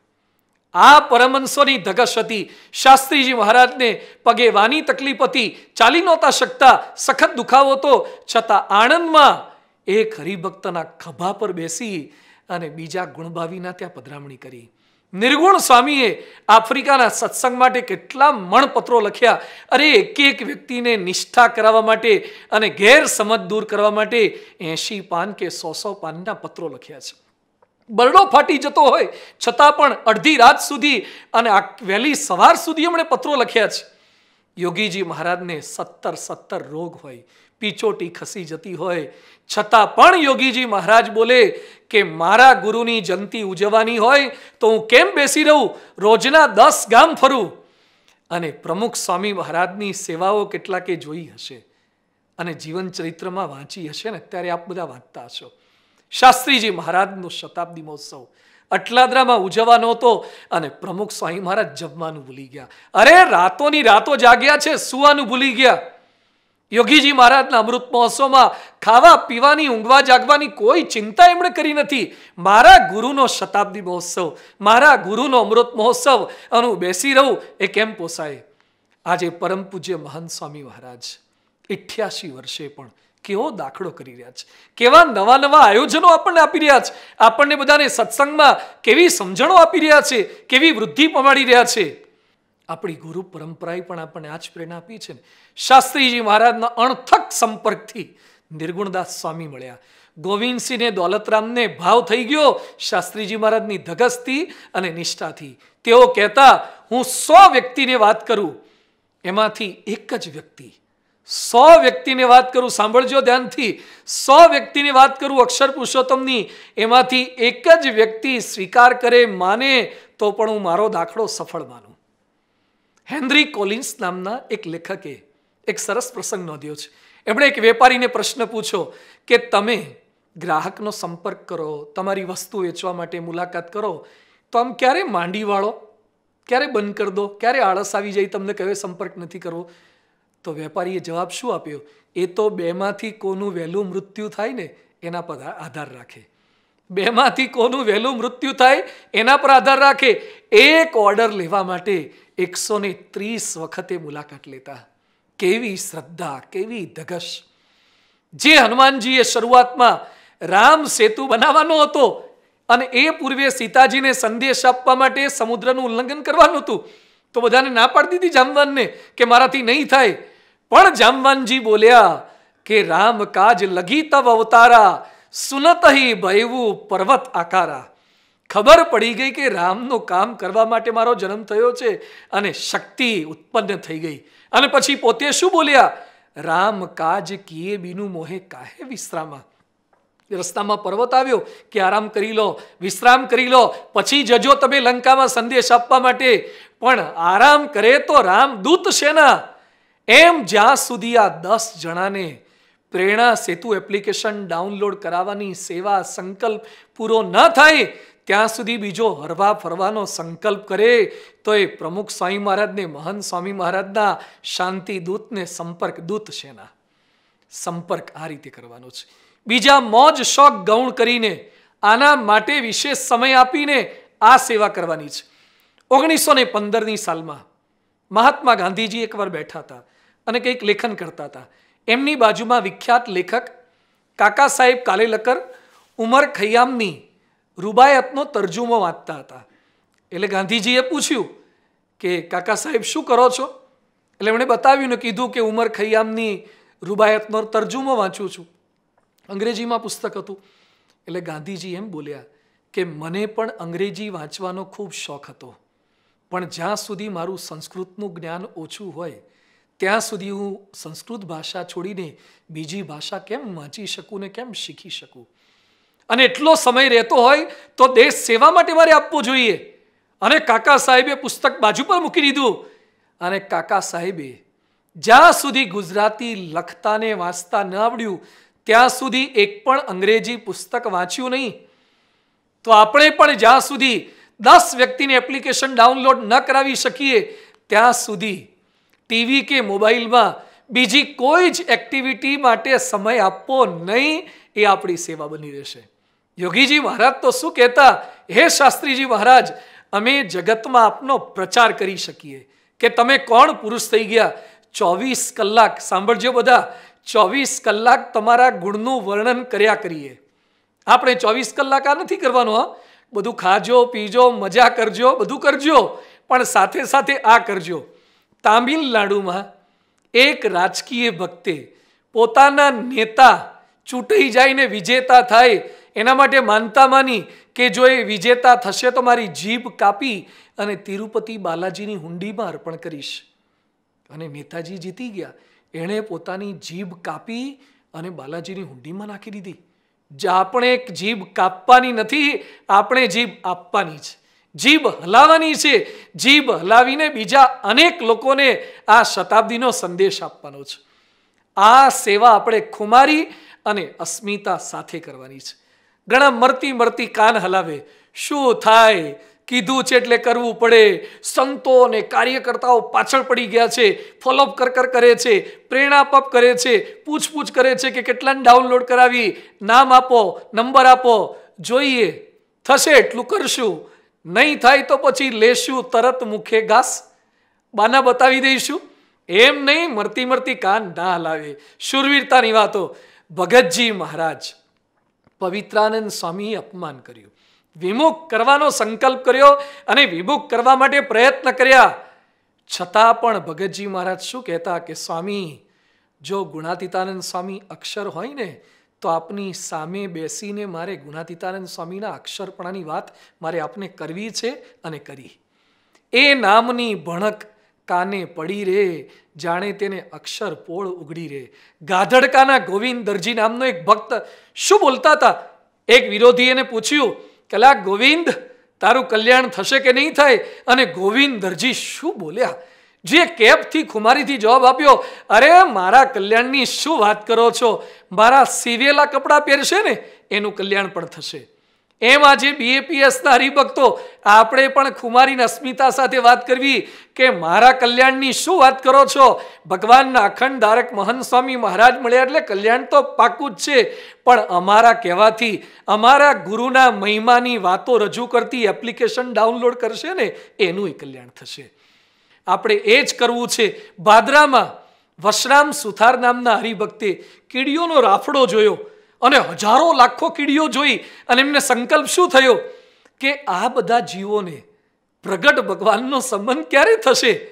આ પરમંશોની ધગશ હતી શાસ્ત્રીજી મહારાજને પગે વાની તકલીફ હતી, ચાલી નહોતા શકતા, સખત દુખાવો હતો, છતાં આણંદમાં એક હરિભક્તના ખભા પર બેસી અને બીજા ગુણભાવીના ત્યાં પધરામણી કરી. નિર્ગુણ સ્વામીએ આફ્રિકાના સત્સંગ માટે કેટલા મણપત્રો લખ્યા. અરે એક એક વ્યક્તિને નિષ્ઠા કરાવવા માટે અને ગેરસમજ દૂર કરવા માટે એંશી પાન કે સો સો પાનના પત્રો લખ્યા છે. બરડો ફાટી જતો હોય છતાં પણ અડધી રાત સુધી અને આ વહેલી સવાર સુધી એમણે પત્રો લખ્યા છે. યોગીજી મહારાજને સત્તર સત્તર રોગ હોય. પીચોટી ખસી જતી હોય. છતાં પણ યોગીજી મહારાજ બોલે કે મારા ગુરુની જયંતિ ઉજવવાની હોય તો હું કેમ બેસી રહું? રોજના દસ ગામ ફરું. અને પ્રમુખ સ્વામી મહારાજની સેવાઓ કેટલાકે જોઈ હશે અને જીવન ચરિત્રમાં વાંચી હશે ને અત્યારે આપ બધા વાંચતા હશો. શાસ્ત્રીજી મહારાજનો શતાબ્દી મહોત્સવ અટલાદરામાં ઉજવવાનો હતો અને પ્રમુખ સ્વામી મહારાજ જમવાનું ભૂલી ગયા. અરે, રાતોની રાતો જાગ્યા છે, સુવાનું ભૂલી ગયા. યોગીજી મહારાજના અમૃત મહોત્સવમાં ખાવા, પીવાની, ઊંઘવા, જાગવાની કોઈ ચિંતા એમણે કરી નથી. મારા ગુરુનો શતાબ્દી મહોત્સવ, મારા ગુરુનો અમૃત મહોત્સવ, અને હું બેસી રહું એ કેમ પોસાય? આજે પરમ પૂજ્ય મહંત સ્વામી મહારાજ ઇઠ્યાસી વર્ષે પણ કેવો દાખલો કરી રહ્યા છે. કેવા નવા નવા આયોજનો આપણને આપી રહ્યા છે. આપણને બધાને સત્સંગમાં કેવી સમજણો આપી રહ્યા છે, કેવી વૃદ્ધિ પમાડી રહ્યા છે. આપણી ગુરુ પરંપરાએ પણ આપણને આ જ પ્રેરણા આપી છે ને. શાસ્ત્રીજી મહારાજના અણથક સંપર્કથી નિર્ગુણદાસ સ્વામી મળ્યા. ગોવિંદસિંહને દોલતરામને ભાવ થઈ ગયો, શાસ્ત્રીજી મહારાજની ધગસથી અને નિષ્ઠાથી. તેઓ કહેતા, હું સો વ્યક્તિને વાત કરું. એમાંથી એક જ વ્યક્તિ. સો વ્યક્તિને વાત કરું, સાંભળજો ધ્યાનથી. સો વ્યક્તિને વાત કરું અક્ષર પુરુષોત્તમની, એમાંથી એક જ વ્યક્તિ સ્વીકાર કરે, માને, તો પણ હું મારો દાખલો સફળ માનું. હેનરી કોલિન્સ નામના એક લેખકે એક સરસ પ્રસંગ નોંધ્યો છે. એમણે એક વેપારીને પ્રશ્ન પૂછ્યો કે, તમે ગ્રાહકનો સંપર્ક કરો, તમારી વસ્તુ વેચવા માટે મુલાકાત કરો, તો આમ ક્યારે માંડી વાળો? ક્યારે બંધ કરી દો? ક્યારે આળસ આવી જાય તમને કયો સંપર્ક નથી કરવો? તો વેપારીએ જવાબ શું આપ્યો? એ તો બેમાંથી કોનું વહેલું મૃત્યુ થાય ને, એના પર આધાર રાખે. બેમાંથી કોનું વહેલું મૃત્યુ થાય, એના પર આધાર રાખે. એક ઓર્ડર લેવા માટે એકસો ને ત્રીસ વખતે મુલાકાત લેતા. કેવી શ્રદ્ધા, કેવી ધગશ. જે હનુમાનજીએ શરૂઆતમાં રામ સેતુ બનાવવાનો હતો અને એ પૂર્વે સીતાજીને સંદેશ આપવા માટે સમુદ્રનું ઉલ્લંઘન કરવાનું હતું, તો બધાને ના પાડી દીધી જામવાનને કે મારાથી નહીં થાય. પણ જામવાનજી બોલ્યા કે રામ કાજ લગી તવ અવતારા, સુનતહી ભયવું પર્વત આકારા. ખબર પડી ગઈ કે રામનું કામ કરવા માટે મારો જન્મ થયો છે અને શક્તિ ઉત્પન્ન થઈ ગઈ. અને પછી પોતે શું બોલ્યા? રામ કાજ કીએ બીનું મોહે કાહે વિશ્રામા. રસ્તામાં પર્વત આવ્યો કે આરામ કરી લો, વિશ્રામ કરી લો, પછી જજો તમે લંકામાં સંદેશ આપવા માટે. પણ આરામ કરે તો રામ દૂત સેના એમ જ્યાં સુધી આ દસ જણાને પ્રેરણા સેતુ એપ્લિકેશન ડાઉનલોડ કરાવવાની સેવા સંકલ્પ પૂરો ન થાય ત્યાં સુધી બીજો હરવા ફરવાનો સંકલ્પ કરે, તો એ પ્રમુખ સ્વામી મહારાજને મહંત સ્વામી મહારાજના શાંતિ દૂતને સંપર્ક, દૂત સેના સંપર્ક આ રીતે કરવાનો છે. બીજા મોજ શોખ ગૌણ કરીને, આના માટે વિશેષ સમય આપીને આ સેવા કરવાની છે. ઓગણીસો ને પંદરની સાલમાં મહાત્મા ગાંધીજી એકવાર બેઠા હતા અને કંઈક લેખન કરતા હતા. એમની બાજુમાં વિખ્યાત લેખક કાકા સાહેબ કાલેલકર, ઉમર ખૈયામની રૂબાયતનો તર્જુમો વાંચતા હતા. એટલે ગાંધીજીએ પૂછ્યું કે, કાકા સાહેબ, શું કરો છો? એટલે એમણે બતાવ્યું ને કીધું કે, ઉમર ખૈયામની રૂબાયતનો તર્જુમો વાંચું છું. અંગ્રેજીમાં પુસ્તક હતું. એટલે ગાંધીજી એમ બોલ્યા કે, મને પણ અંગ્રેજી વાંચવાનો ખૂબ શોખ હતો. પણ જ્યાં સુધી મારું સંસ્કૃતનું જ્ઞાન ઓછું હોય, ત્યાં સુધી હું સંસ્કૃત ભાષા છોડીને બીજી ભાષા કેમ વાંચી શકું ને કેમ શીખી શકું? અને એટલો સમય રહેતો હોય તો દેશ સેવા માટે મારે આપવો જોઈએ. અને કાકા સાહેબે પુસ્તક બાજુ પર મૂકી દીધું. અને કાકા સાહેબે જ્યાં સુધી ગુજરાતી લખતાને વાંચતા ન આવડ્યું, ત્યાં સુધી એક પણ અંગ્રેજી પુસ્તક વાંચ્યું નહીં. તો આપણે પણ જ્યાં સુધી દસ વ્યક્તિને એપ્લિકેશન ડાઉનલોડ ન કરાવી શકીએ, ત્યાં સુધી ટીવી કે મોબાઈલમાં બીજી કોઈ જ એક્ટિવિટી માટે સમય આપવો નહીં એ આપણી સેવા બની રહેશે. યોગીજી મહારાજ તો શું કહેતા? હે શાસ્ત્રીજી મહારાજ, અમે જગતમાં આપનો પ્રચાર કરી શકીએ. કે તમે કોણ પુરુષ થઈ ગયા? ચોવીસ કલાક, સાંભળજો બધા. ચોવીસ કલાક તમારા ગુણનું વર્ણન કર્યા કરીએ. આપણે ચોવીસ કલાક આ નથી કરવાનું, હા. બધું ખાજો, પીજો, મજા કરજો, બધું કરજો. પણ સાથે સાથે આ કરજો. તામિલનાડુમાં એક રાજકીય ભક્તે પોતાના નેતા ચૂંટાઈ જાયને વિજેતા થાય એના માટે માનતા માની કે જો એ વિજેતા થશે તો મારી જીભ કાપી અને તિરુપતિ બાલાજીની હુંડીમાં અર્પણ કરીશ. અને નેતાજી જીતી ગયા. એણે પોતાની જીભ કાપી અને બાલાજીની હુંડીમાં નાખી દીધી. જે આપણે જીભ કાપવાની નથી, આપણે જીભ આપવાની છે. જીભ હલાવવાની છે. જીભ હલાવીને બીજા અનેક લોકોને આ શતાબ્દીનો સંદેશ આપવાનો છે. આ સેવા આપણે ખુમારી અને અસ્મિતા સાથે કરવાની છે. ઘણા મરતી મરતી કાન હલાવે. શું થાય? કીધું છે એટલે કરવું પડે. સંતો અને કાર્યકર્તાઓ પાછળ પડી ગયા છે. ફોલોઅપ કર કર કરે છે. પ્રેરણા કરે છે. પૂછપૂછ કરે છે કે કેટલાને ડાઉનલોડ કરાવી. નામ આપો, નંબર આપો. જોઈએ. થશે એટલું કરશું. નહીં થાય તો પછી લેશું તરત મુખે ઘાસ. બાના બતાવી દઈશું. એમ નહીં, મરતી મરતી કાન ના હલાવે. શુરવીરતાની વાતો. ભગતજી મહારાજ. પવિત્રાનંદ સ્વામીએ અપમાન કર્યું. વિમુખ કરવાનો સંકલ્પ કર્યો અને વિમુખ કરવા માટે પ્રયત્ન કર્યા. છતાં પણ ભગતજી મહારાજ શું કહેતા કે, સ્વામી, જો ગુણાતીતાનંદ સ્વામી અક્ષર હોય ને, તો આપની સામે બેસીને મારે ગુણાતીતાનંદ સ્વામીના અક્ષરપણાની વાત મારે આપને કરવી છે અને કરી. એ નામની ભણક કાને પડી રે, જાણે તેને અક્ષર પોળ ઉગડી રે. ગાધડકાના ગોવિંદ દરજી નામનો એક ભક્ત શું બોલતા હતા? એક વિરોધી એને પૂછ્યું કે લા ગોવિંદ, તારું કલ્યાણ થશે કે નહીં થાય? અને ગોવિંદ દરજી શું બોલ્યા? જે કેપથી ખુમારીથી જવાબ આપ્યો, અરે, મારા કલ્યાણની શું વાત કરો છો? મારા સીવેલા કપડાં પહેરશે ને, એનું કલ્યાણ પણ થશે. એમ આજે બીએપીએસના હરિભક્તો આપણે પણ ખુમારીની અસ્મિતા સાથે વાત કરવી કે મારા કલ્યાણની શું વાત કરો છો? ભગવાનના અખંડ ધારક મહંત સ્વામી મહારાજ મળ્યા એટલે કલ્યાણ તો પાકું જ છે, પણ અમારા કહેવાથી અમારા ગુરુના મહિમાની વાતો રજૂ કરતી એપ્લિકેશન ડાઉનલોડ કરશે ને, એનું કલ્યાણ થશે. આપણે એ જ કરવું છે ભાદરામાં વશરામ સુથાર નામના હરિભક્તે કીડીઓનો રાફડો જોયો. અને હજારો લાખો કીડીઓ જોઈ અને એમને સંકલ્પ શું થયો? કે આ બધા જીવોને પ્રગટ ભગવાનનો સંબંધ ક્યારે થશે?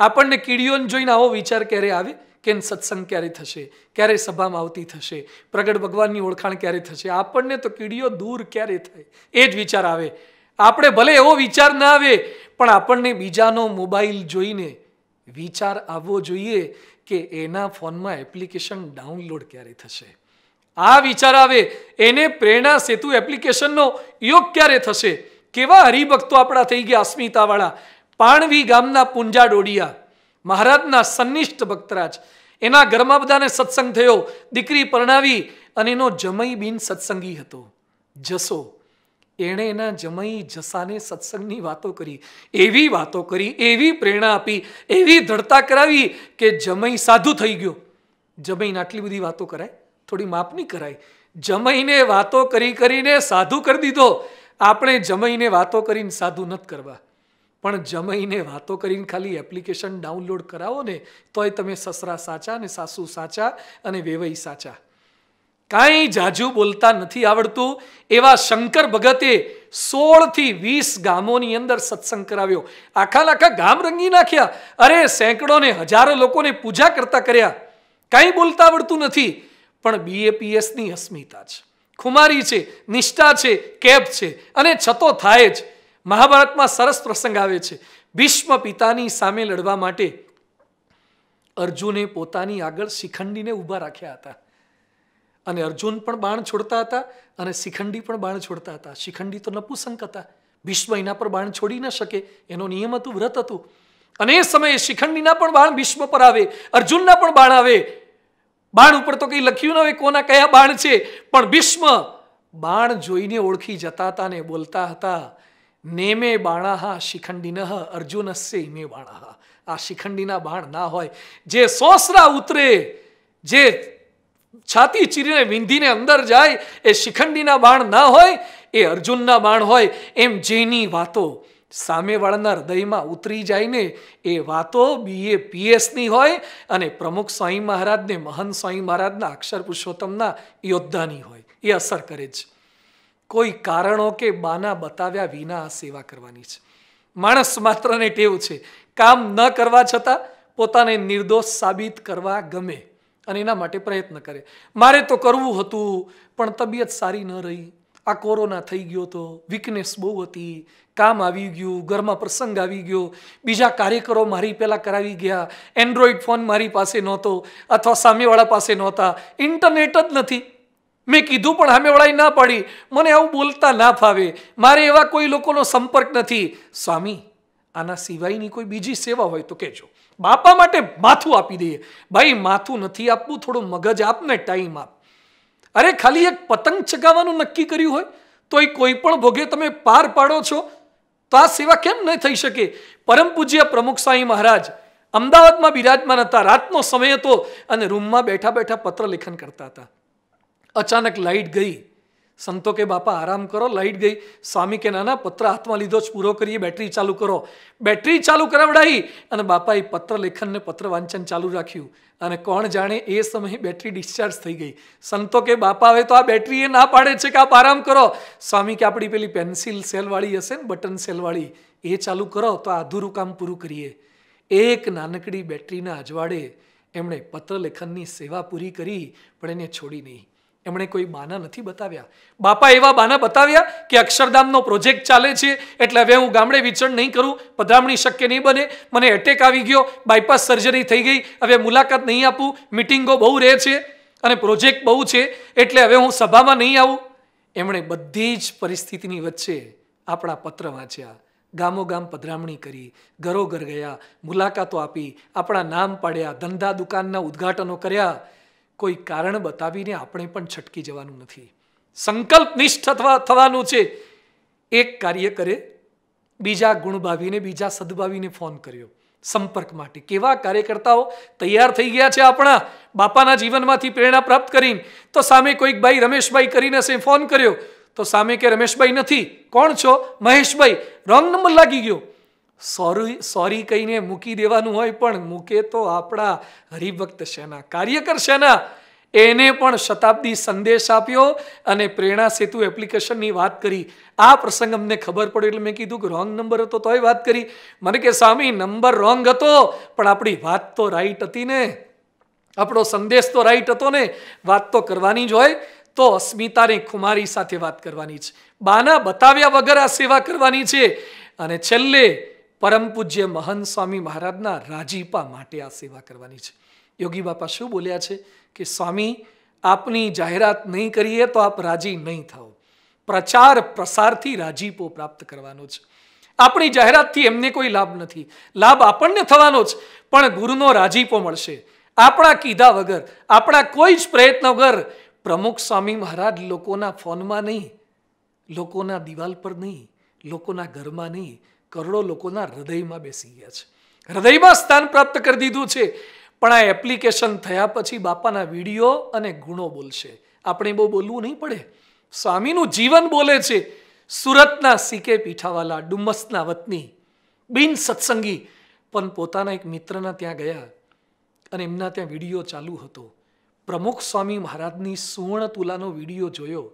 આપણને કીડીઓને જોઈને આવો વિચાર ક્યારે આવે? કે સત્સંગ ક્યારે થશે? ક્યારે સભામાં આવતી થશે? પ્રગટ ભગવાનની ઓળખાણ ક્યારે થશે? આપણને તો કીડીઓ દૂર ક્યારે થાય? એ જ વિચાર આવે. આપણે ભલે એવો વિચાર ના આવે, પણ આપણને બીજાનો મોબાઈલ જોઈને વિચાર આવવો જોઈએ કે એના ફોનમાં એપ્લિકેશન ડાઉનલોડ ક્યારે થશે? આ વિચાર આવે, એને પ્રેરણા સેતુ એપ્લિકેશનનો યોગ ક્યારે થશે? કેવા હરિભક્તો આપણા થઈ ગયા અસ્મિતાવાળા? પાણવી ગામના પુંજા ડોડિયા, મહારાજના સન્નિષ્ઠ ભક્તરાજ. એના ઘરમાં બધાને સત્સંગ થયો, દીકરી પરણાવી અને એનો જમઈ બિન સત્સંગી હતો. જસો એણે એના જમઈ જસાને સત્સંગની વાતો કરી, એવી વાતો કરી, એવી પ્રેરણા આપી, એવી ધડતા કરાવી કે જમઈ સાધુ થઈ ગયો. જમઈને આટલી બધી વાતો કરાય? થોડી માપની કરાય. જમઈને વાતો કરી કરીને સાધુ કરી દીધો. આપણે જમઈને વાતો કરીને સાધુ નથી કરવા. પણ જમઈને વાતો કરીને ખાલી એપ્લિકેશન ડાઉનલોડ કરાવો ને, તોય તમે સસરા સાચા ને સાસુ સાચા અને વેવઈ સાચા. કાંઈ જાજુ બોલતા નથી આવડતું. એવા શંકર ભગતે સોળથી વીસ ગામોની અંદર સત્સંગ કરાવ્યો. આખા આખા ગામ રંગી નાખ્યા. અરે સેંકડો ને હજારો લોકોને પૂજા કરતા કર્યા. કાંઈ બોલતા આવડતું નથી. પણ બીએપીએસની અસ્મિતા છે. ખુમારી છે, નિષ્ઠા છે, કેપ છે અને છતો થાય જ. મહાભારતમાં સરસ પ્રસંગ આવે છે. ભીષ્મ પિતાની સામે લડવા માટે અર્જુને પોતાની આગળ શિખંડીને ઊભા રાખ્યા હતા. અને અર્જુન પણ બાણ છોડતા હતા અને શિખંડી પણ બાણ છોડતા હતા. શિખંડી તો નપુસંક હતા. ભીષ્મ એના પર બાણ છોડી ન શકે. એનો નિયમ હતું, વ્રત હતું. અને એ સમયે શિખંડીના પણ બાણ ભીષ્મ પર આવે. અર્જુનના પણ બાણ આવે. બાણ ઉપર તો કંઈ લખ્યું ન હોય કોના કયા બાણ છે, પણ ભીષ્મ બાણ જોઈને ઓળખી જતા હતા ને બોલતા હતા નેમે બાણાહા શિખંડીન અર્જુનસ્ય ઇમે બાણાહા. આ શિખંડીના બાણ ના હોય. જે સોસરા ઉતરે, જે છાતી ચીરીને વિંધીને અંદર જાય, એ શિખંડીના બાણ ના હોય, એ અર્જુનના બાણ હોય, એમ જેની વાતો સામેવાળાના હૃદયમાં ઉતરી જાય ને એ વાતો બીએ પીએસની હોય અને પ્રમુખ સ્વામી મહારાજને મહંત સ્વામી મહારાજના અક્ષર પુરુષોત્તમના યોદ્ધાની હોય. એ અસર કરે છે કોઈ કારણો કે બાના બતાવ્યા વિના આ સેવા કરવાની છે. માણસ માત્રને ટેવ છે. કામ ન કરવા છતાં પોતાને નિર્દોષ સાબિત કરવા ગમે અને એના માટે પ્રયત્ન કરે. મારે તો કરવું હતું, પણ તબિયત સારી ન રહી. આ કોરોના થઈ ગયો તો વીકનેસ બહુ હતી, કામ આવી ગયું, ઘરમાં પ્રસંગ આવી ગયો, બીજા કાર્યકરો મારી પહેલાં કરાવી ગયા એન્ડ્રોઈડ ફોન મારી પાસે નહોતો અથવા સામેવાળા પાસે નહોતા ઇન્ટરનેટ જ નથી. મેં કીધું પણ સામેવાળાએ ના પાડી, મને આવું બોલતા ના ફાવે, મારે એવા કોઈ લોકોનો સંપર્ક નથી. સ્વામી, આના સિવાયની કોઈ બીજી સેવા હોય તો કહેજો. બાપા માટે માથું આપી દઈએ. ભાઈ, માથું નથી આપવું, થોડું મગજ આપને ટાઈમ આપ. અરે, ખાલી એક પતંગ ચગાવવાનું નક્કી કર્યું હોય તો એ કોઈ પણ ભોગે તમે પાર પાડો છો. તો આ સેવા કેમ ન થઈ શકે? પરમ પૂજ્ય પ્રમુખ સ્વામી મહારાજ અમદાવાદમાં બિરાજમાન હતા. રાતનો સમય હતો અને રૂમમાં બેઠા બેઠા પત્ર લેખન કરતા હતા. અચાનક લાઈટ ગઈ. સંતો કે બાપા આરામ કરો લાઇટ ગઈ, સ્વામી કે નાના, પત્ર હાથમાં લીધો જ પૂરો કરીએ, બેટરી ચાલુ કરો. બેટરી ચાલુ કરાવડાવી અને બાપાએ પત્ર લેખનને પત્ર વાંચન ચાલુ રાખ્યું. અને કોણ જાણે એ સમયે બેટરી ડિસ્ચાર્જ થઈ ગઈ. સંતો કે બાપા, હવે તો આ બેટરી એ ના પાડે છે કે આપ આરામ કરો. સ્વામી કે આપણી પેલી પેન્સિલ સેલવાળી હશે ને, બટન સેલવાળી, એ ચાલુ કરો, તો આ અધૂરું કામ પૂરું કરીએ. એક નાનકડી બેટરીના અજવાળે એમણે પત્ર લેખનની સેવા પૂરી કરી, પણ એને છોડી નહીં. એમણે કોઈ બાના નથી બતાવ્યા. બાપા એવા બાના બતાવ્યા કે અક્ષરધામનો પ્રોજેક્ટ ચાલે છે, એટલે હવે હું ગામડે વિચરણ નહીં કરું, પધરામણી શક્ય નહીં બને, મને એટેક આવી ગયો બાયપાસ સર્જરી થઈ ગઈ, હવે મુલાકાત નહીં આપું મિટિંગો બહુ રહે છે અને પ્રોજેક્ટ બહુ છે, એટલે હવે હું સભામાં નહીં આવું. એમણે બધી જ પરિસ્થિતિની વચ્ચે આપણા પત્ર વાંચ્યા. ગામો ગામ પધરામણી કરી ઘરો ઘર ગયા, મુલાકાતો આપી, આપણા નામ પાડ્યા, ધંધા દુકાનના ઉદ્ઘાટનો કર્યા. કોઈ કારણ બતાવીને આપણે પણ છટકી જવાનું નથી. સંકલ્પ નિષ્ઠ થવા થવાનું છે. એક કાર્ય કરે, બીજા ગુણ ભાવીને, બીજા સદભાવીને ફોન કર્યો. સંપર્ક માટે. કેવા કાર્યકર્તાઓ તૈયાર થઈ ગયા છે આપણા બાપાના જીવનમાંથી પ્રેરણા પ્રાપ્ત કરીને? તો સામે કોઈક ભાઈ રમેશભાઈ કરીને હશે ફોન કર્યો. તો સામે કે રમેશભાઈ નથી. કોણ છો? મહેશભાઈ. રોંગ નંબર લાગી ગયો. સોરી સોરી કહીને મૂકી દેવાનું હોય પણ મૂકે તો આપણા હરિભક્ત સેના કાર્યકર સેના એને પણ શતાબ્દી સંદેશ આપ્યો અને પ્રેરણા સેતુ એપ્લિકેશનની વાત કરી. આ પ્રસંગ અમને ખબર પડે એટલે મેં કીધું કે રોંગ નંબર હતો તોય વાત કરી. મને કે, સ્વામી, નંબર રોંગ હતો, પણ આપણી વાત તો રાઈટ હતી ને. આપણો સંદેશ તો રાઈટ હતો ને. વાત તો કરવાની જ હોય. તો અસ્મિતાને ખુમારી સાથે વાત કરવાની છે. બાના બતાવ્યા વગર આ સેવા કરવાની છે. અને છેલ્લે પરમ પૂજ્ય મહંત સ્વામી મહારાજના રાજીપા માટે આ સેવા કરવાની છે. યોગી બાપા શું બોલ્યા છે કે, સ્વામી, આપની જાહેરાત નહીં કરીએ તો આપ રાજી નહીં થાઓ. પ્રચાર પ્રસારથી રાજીપો પ્રાપ્ત કરવાનો છે. આપણી જાહેરાતથી એમને કોઈ લાભ નથી. લાભ આપણને થવાનો જ, પણ ગુરુનો રાજીપો મળશે. આપણા કીધા વગર, આપણા કોઈ જ પ્રયત્ન વગર પ્રમુખ સ્વામી મહારાજ લોકોના ફોનમાં નહીં, લોકોના દિવાલ પર નહીં, લોકોના ઘરમાં નહીં કરોડો લોકોના હૃદયમાં બેસી ગયા છે. હૃદયમાં સ્થાન પ્રાપ્ત કરી દીધું છે. પણ આ એપ્લિકેશન થયા પછી બાપાના વીડિયો અને ગુણો બોલશે. આપણે બહુ બોલવું નહીં પડે. સ્વામીનું જીવન બોલે છે. સુરતના સીકે પીઠાવાલા ડુમ્મસના વતની, બિન સત્સંગી, પણ પોતાના એક મિત્રના ત્યાં ગયા અને એમના ત્યાં વીડિયો ચાલુ હતો. પ્રમુખ સ્વામી મહારાજની સુવર્ણ તુલાનો વીડિયો જોયો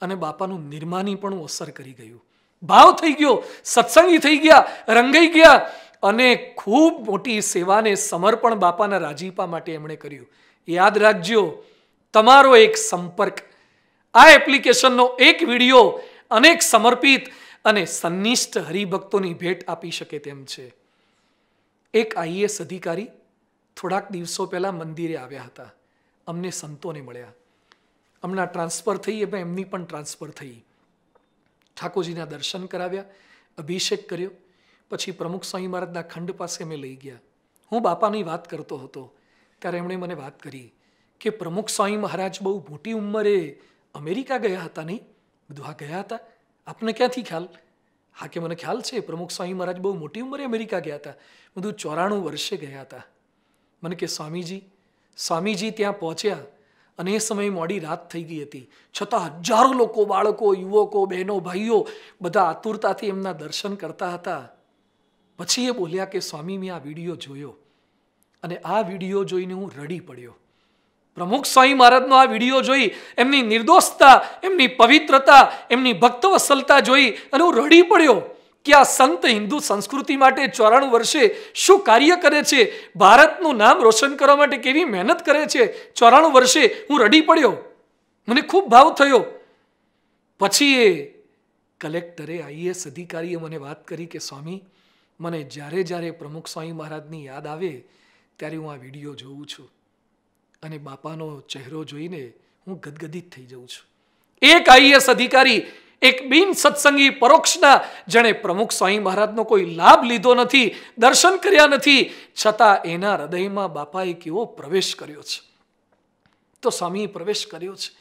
અને બાપાનું નિર્માની પણ અસર કરી ગયું. ભાવ થઈ ગયો, સત્સંગી થઈ ગયા, રંગાઈ ગયા અને ખૂબ મોટી સેવાને સમર્પણ બાપાના રાજીપા માટે એમણે કર્યું. યાદ રાખજો, તમારો એક સંપર્ક, આ એપ્લિકેશનનો એક વીડિયો અનેક સમર્પિત અને સંનિષ્ઠ હરિભક્તોની ભેટ આપી શકે તેમ છે. એક આઈએસ અધિકારી થોડાક દિવસો પહેલાં મંદિરે આવ્યા હતા. અમને સંતોને મળ્યા. હમણાં ટ્રાન્સફર થઈ, એમાં એમની પણ ટ્રાન્સફર થઈ. ઠાકોરજીના દર્શન કરાવ્યા, અભિષેક કર્યો. પછી પ્રમુખ સ્વામી મહારાજના ખંડ પાસે અમે લઈ ગયા. હું બાપાની વાત કરતો હતો, ત્યારે એમણે મને વાત કરી કે પ્રમુખ સ્વામી મહારાજ બહુ મોટી ઉંમરે અમેરિકા ગયા હતા નહીં? બધું હા ગયા હતા? આપને ક્યાંથી ખ્યાલ? હા કે મને ખ્યાલ છે, પ્રમુખ સ્વામી મહારાજ બહુ મોટી ઉંમરે અમેરિકા ગયા હતા. બધું ચોરાણું વર્ષે ગયા હતા. મને કે સ્વામીજી સ્વામીજી ત્યાં પહોંચ્યા. અને એ સમયે મોડી રાત થઈ ગઈ હતી. છતાં હજારો લોકો, બાળકો, યુવકો, બહેનો, ભાઈઓ બધા આતુરતાથી એમના દર્શન કરતા હતા. પછી એ બોલ્યા કે, સ્વામી, મેં આ વીડિયો જોયો અને આ વીડિયો જોઈને હું રડી પડ્યો. પ્રમુખ સ્વામી મહારાજનો આ વીડિયો જોઈ એમની નિર્દોષતા, એમની પવિત્રતા, એમની ભક્તવસલતા જોઈ અને હું રડી પડ્યો. કે આ સંત હિન્દુ સંસ્કૃતિ માટે ચોરાણું વર્ષે શું કાર્ય કરે છે? ભારતનું નામ રોશન કરવા માટે કેવી મહેનત કરે છે? ચોરાણું વર્ષે હું રડી પડ્યો. મને ખૂબ ભાવ થયો. પછી એ કલેક્ટરે આઈએસ અધિકારીએ મને વાત કરી કે, સ્વામી, મને જ્યારે જ્યારે પ્રમુખ સ્વામી મહારાજની યાદ આવે, ત્યારે હું આ વીડિયો જોઉં છું. અને બાપાનો ચહેરો જોઈને હું ગદગદિત થઈ જાઉં છું. એક આઈએસ અધિકારી એક બિન સત્સંગી પરોક્ષના જેણે પ્રમુખ સ્વામી મહારાજનો કોઈ લાભ લીધો નથી, દર્શન કર્યા નથી, છતાં એના હૃદયમાં બાપાએ કેવો પ્રવેશ કર્યો છે. તો સ્વામીએ પ્રવેશ કર્યો છે.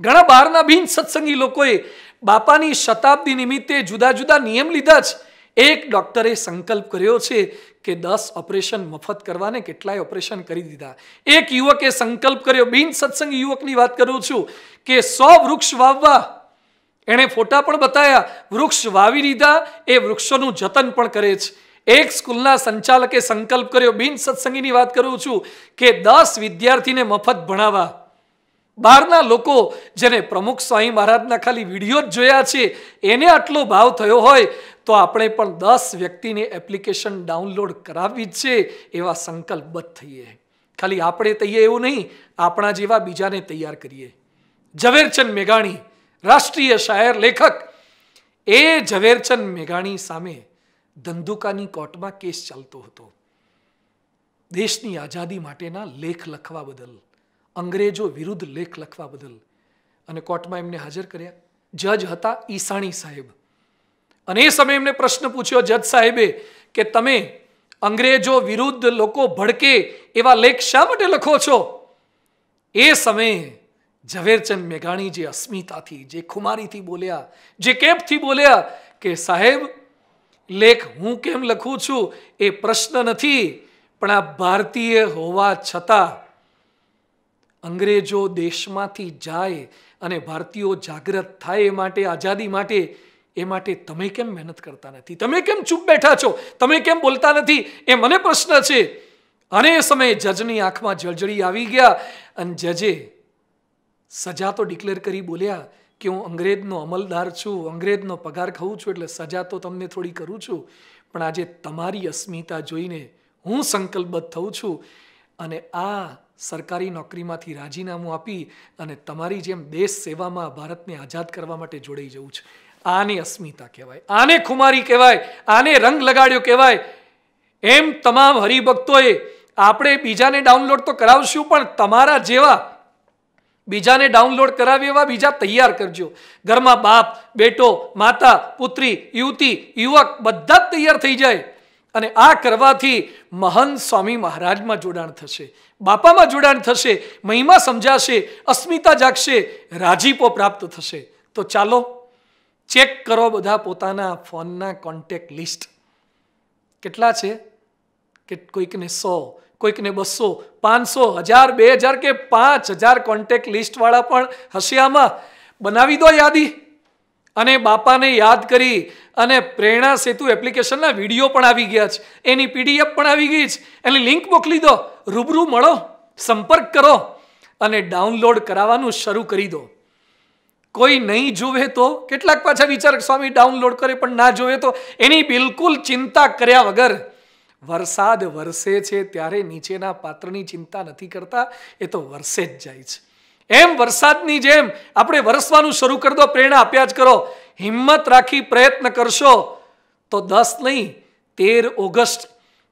ઘણા બહારના બિન સત્સંગી લોકોએ બાપાની શતાબ્દી નિમિત્તે જુદા જુદા નિયમ લીધા છે. એક ડોક્ટરે સંકલ્પ કર્યો છે કે દસ ઓપરેશન મફત કરવાને કેટલાય ઓપરેશન કરી દીધા. એક યુવકે સંકલ્પ કર્યો, બિન સત્સંગી યુવકની વાત કરું છું કે સો વૃક્ષ વાવવા એણે ફોટા પણ બતાવ્યા વૃક્ષ વાવી દીધા એ વૃક્ષોનું જતન પણ કરે છે. એક સ્કૂલના સંચાલકે સંકલ્પ કર્યો. બિન સત્સંગીની વાત કરું છું કે દસ વિદ્યાર્થીને મફત ભણાવવા. બહારના લોકો જેને પ્રમુખ સ્વામી મહારાજના ખાલી વીડિયો જ જોયા છે, એને આટલો ભાવ થયો હોય તો આપણે પણ દસ વ્યક્તિને એપ્લિકેશન ડાઉનલોડ કરાવવી જ છે એવા સંકલ્પબદ્ધ થઈએ. ખાલી આપણે તૈયાર એવું નહીં, આપણા જેવા બીજાને તૈયાર કરીએ. ઝવેરચંદ મેઘાણી રાષ્ટ્રીય શાયર લેખક એ ઝવેરચંદ મેઘાણી સામે ધંધુકાની કોર્ટમાં કેસ ચાલતો હતો. દેશની આઝાદી માટેના લેખ લખવા બદલ, અંગ્રેજો વિરુદ્ધ લેખ લખવા બદલ અને કોર્ટમાં એમને હાજર કર્યા. જજ હતા ઈસાણી સાહેબ. અને એ સમયે એમને પ્રશ્ન પૂછ્યો જજ સાહેબે કે તમે અંગ્રેજો વિરુદ્ધ લોકો ભડકે એવા લેખ શા માટે લખો છો? એ સમયે ઝવેરચંદ મેઘાણી જે અસ્મિતાથી, જે ખુમારીથી બોલ્યા, જે કેપથી બોલ્યા કે, સાહેબ, લેખ હું કેમ લખું છું એ પ્રશ્ન નથી, પણ આ ભારતીય હોવા છતાં અંગ્રેજો દેશમાંથી જાય અને ભારતીયો જાગૃત થાય એ માટે, આઝાદી માટે, એ માટે તમે કેમ મહેનત કરતા નથી? તમે કેમ ચૂપ બેઠા છો? તમે કેમ બોલતા નથી? એ મને પ્રશ્ન છે. અને એ સમયે જજની આંખમાં જળજળી આવી ગયા અને જજે સજા તો ડિક્લેર કરી બોલ્યા કે હું અંગ્રેજનો અમલદાર છું, અંગ્રેજનો પગાર ખાઉં છું એટલે સજા તો તમને થોડી કરું છું. પણ આજે તમારી અસ્મિતા જોઈને હું સંકલ્પબદ્ધ થઉં છું અને આ સરકારી નોકરીમાંથી રાજીનામું આપી અને તમારી જેમ દેશ સેવામાં ભારતને આઝાદ કરવા માટે જોડાઈ જવું છે. આને અસ્મિતા કહેવાય, આને ખુમારી કહેવાય, આને રંગ લગાડ્યો કહેવાય. એમ તમામ હરિભક્તોએ આપણે બીજાને ડાઉનલોડ તો કરાવશું પણ તમારા જેવા બીજાને ડાઉનલોડ કરાવી એવા બીજા તૈયાર કરજો. ઘરમાં બાપ, બેટો, માતા, પુત્રી, યુવતી, યુવક બધા જ તૈયાર થઈ જાય. અને આ કરવાથી મહંત સ્વામી મહારાજમાં જોડાણ થશે. બાપામાં જોડાણ થશે, મહિમા સમજાશે, અસ્મિતા જાગશે, રાજીપો પ્રાપ્ત થશે. તો ચાલો, ચેક કરો બધા પોતાના ફોનના કોન્ટેક્ટ લિસ્ટ કેટલા છે? કે કોઈકને સો કોઈકને બસો, પાંચસો, હજાર, બે હજાર કે પાંચ હજાર કોન્ટેક્ટ લિસ્ટવાળા પણ હશે આમાં બનાવી દો યાદી. અને બાપાને યાદ કરી અને પ્રેરણા સેતુ એપ્લિકેશનના વીડિયો પણ આવી ગયા છે. એની પીડીએફ પણ આવી ગઈ છે. એની લિંક મોકલી દો. રૂબરૂ મળો. સંપર્ક કરો. અને ડાઉનલોડ કરાવવાનું શરૂ કરી દો. કોઈ નહીં જોવે તો કેટલાક પાછા વિચાર સ્વામી ડાઉનલોડ કરે પણ ના જોવે તો એની બિલકુલ ચિંતા કર્યા વગર વરસાદ વરસે છે ત્યારે નીચેના પાત્રની ચિંતા નથી કરતા, એ તો વરસે જ જાય છે. એમ વરસાદની જેમ આપણે વરસવાનું શરૂ કરી દો, પ્રેરણા આપ્યા જ કરો. હિંમત રાખી પ્રયત્ન કરશો તો દસ નહીં, તેર ઓગસ્ટ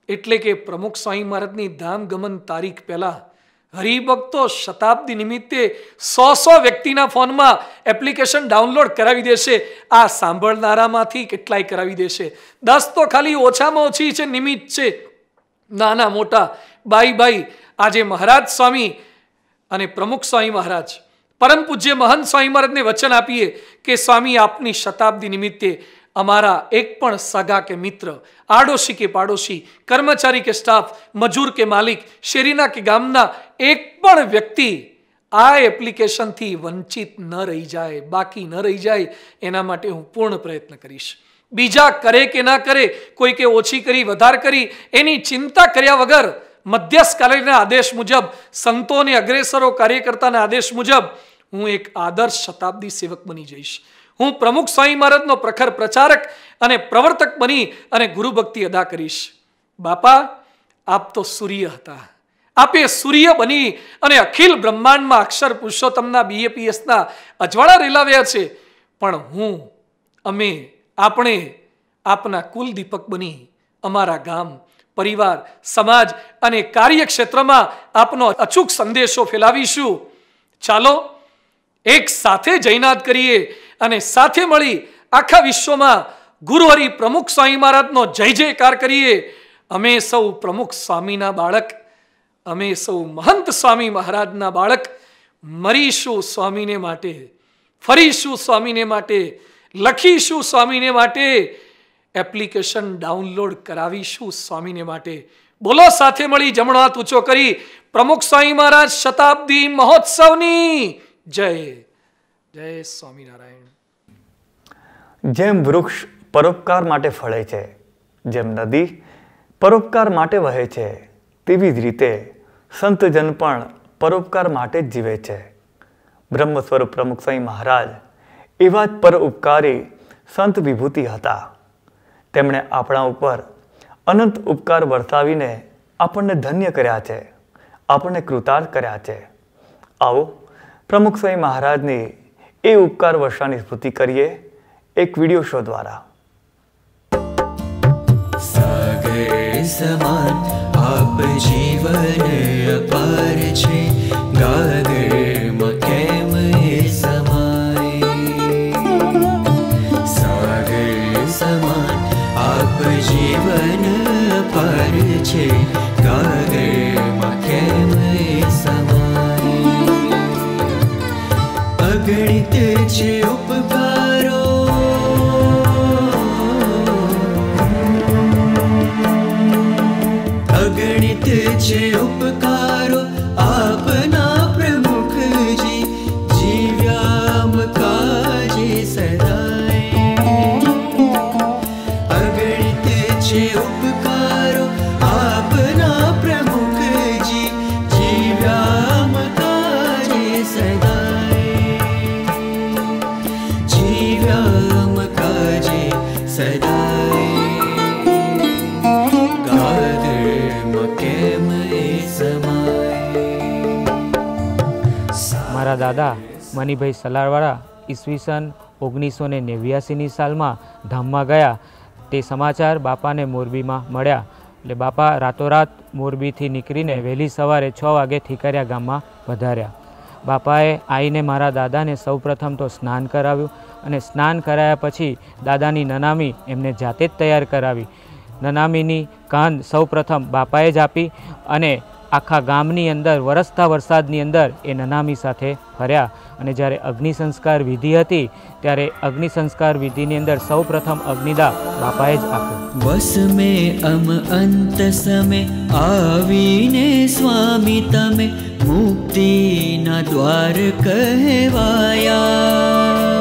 એટલે કે પ્રમુખ સ્વામી મહારાજની ધામગમન તારીખ પહેલા હરિભક્તો શતાબ્દી નિમિત્તે સો સો વ્યક્તિના ફોનમાં એપ્લિકેશન ડાઉનલોડ કરાવી દેશે. આ સાંભળનારામાંથી કેટલાય કરાવી દેશે. દસ તો ખાલી ઓછામાં ઓછી છે, નિમિત્ત છે. નાના મોટા. બાઈ બાઈ, આજે મહારાજ સ્વામી અને પ્રમુખ સ્વામી મહારાજ. પરમ પૂજ્ય મહંત સ્વામી મહારાજને વચન આપીએ કે સ્વામી આપની શતાબ્દી નિમિત્તે અમારા એક પણ સગા કે મિત્ર, આડોશી કે પાડોશી, કર્મચારી કે સ્ટાફ, મજૂર કે માલિક, શેરીના કે ગામના એક પણ વ્યક્તિ આ એપ્લિકેશનથી વંચિત ન રહી જાય, બાકી ન રહી જાય, એના માટે હું પૂર્ણ પ્રયત્ન કરીશ. બીજા કરે કે ના કરે, કોઈ કે ઓછી કરી, વધાર કરી, એની ચિંતા કર્યા વગર મધ્યસ્થકાલીના આદેશ મુજબ, સંતોને, અગ્રેસરો, કાર્યકર્તાના આદેશ મુજબ હું એક આદર્શ શતાબ્દી સેવક બની જઈશ. હું પ્રમુખ સ્વામી મહારાજનો પ્રખર પ્રચારક અને પ્રવર્તક બની અને ગુરુભક્તિ અદા કરીશ. બાપા, આપ તો સૂર્ય હતા. આપે સૂર્ય બની અને અખિલ બ્રહ્માંડમાં અક્ષર પુરુષોત્તમના બીએપીએસના અજવાળા રેલાવ્યા છે. પણ હું, અમે, આપણે, આપના કુલ દીપક બની. અમારા ગામ, પરિવાર, સમાજ અને કાર્યક્ષેત્રમાં આપનો અચૂક સંદેશો ફેલાવીશું. ચાલો, એક સાથે જયનાદ કરીએ અને સાથે મળી આખા વિશ્વમાં ગુરુહરિ પ્રમુખ સ્વામી મહારાજનો જય જયકાર કરીએ. અમે સૌ પ્રમુખ સ્વામીના બાળક, અમે સૌ મહંત સ્વામી મહારાજના બાળક. મરીશું સ્વામીને માટે, ફરીશું સ્વામીને માટે, લખીશું સ્વામીને માટે, એપ્લિકેશન ડાઉનલોડ કરાવીશું સ્વામીને માટે. બોલો સાથે મળી જમણો હાથ ઊંચો કરી પ્રમુખ સ્વામી મહારાજ શતાબ્દી મહોત્સવની જય. જય સ્વામિનારાયણ. જેમ વૃક્ષ પરોપકાર માટે ફળે છે, જેમ નદી પરોપકાર માટે વહે છે, તેવી જ રીતે સંતજન પણ પરોપકાર માટે જ જીવે છે. બ્રહ્મ સ્વરૂપ પ્રમુખ સ્વામી મહારાજ એવા જ પરોપકારી સંત વિભૂતિ હતા. તેમણે આપણા ઉપર અનંત ઉપકાર વરસાવીને આપણને ધન્ય કર્યા છે, આપણને કૃતાર્થ કર્યા છે. આવો પ્રમુખ સ્વામી મહારાજની એ ઉપકાર વર્ષાની સ્મૃતિ કરીએ એક વીડિયો શો દ્વારા. સમાન આપ જીવન છે. ગાગરમાં કેમ સમાય? સાગર સમાન આપ જીવન છે. અગણિત છે ઉપકારો જીવ્યામ કાજે સદાય ગાગરમાં કેમ મારા દાદા મનીભાઈ સલારવાળા ઈસવીસન ઓગણીસો ને નેવ્યાસીની સાલમાં ધામમાં ગયા. તે સમાચાર બાપાને મોરબીમાં મળ્યા. એટલે બાપા રાતોરાત મોરબીથી નીકળીને વહેલી સવારે છ વાગે થીકરિયા ગામમાં પધાર્યા. બાપાએ આવીને મારા દાદાને સૌપ્રથમ તો સ્નાન કરાવ્યું. અને સ્નાન કરાયા પછી દાદાની નનામી એમને જાતે જ તૈયાર કરાવી. નનામીની કાન સૌપ્રથમ બાપાએ જ આપી અને આખા ગામની અંદર, વરસતા વરસાદની અંદર એ નનામી સાથે ફર્યા. અને જ્યારે અગ્નિ સંસ્કાર વિધિ હતી, ત્યારે અગ્નિ સંસ્કાર વિધિની અંદર સૌપ્રથમ અગ્નિદા બાપાએ જ આપ્યો મેં અમ અંત આવીને સ્વામી તમે મુક્તિના દ્વાર કહેવાયા.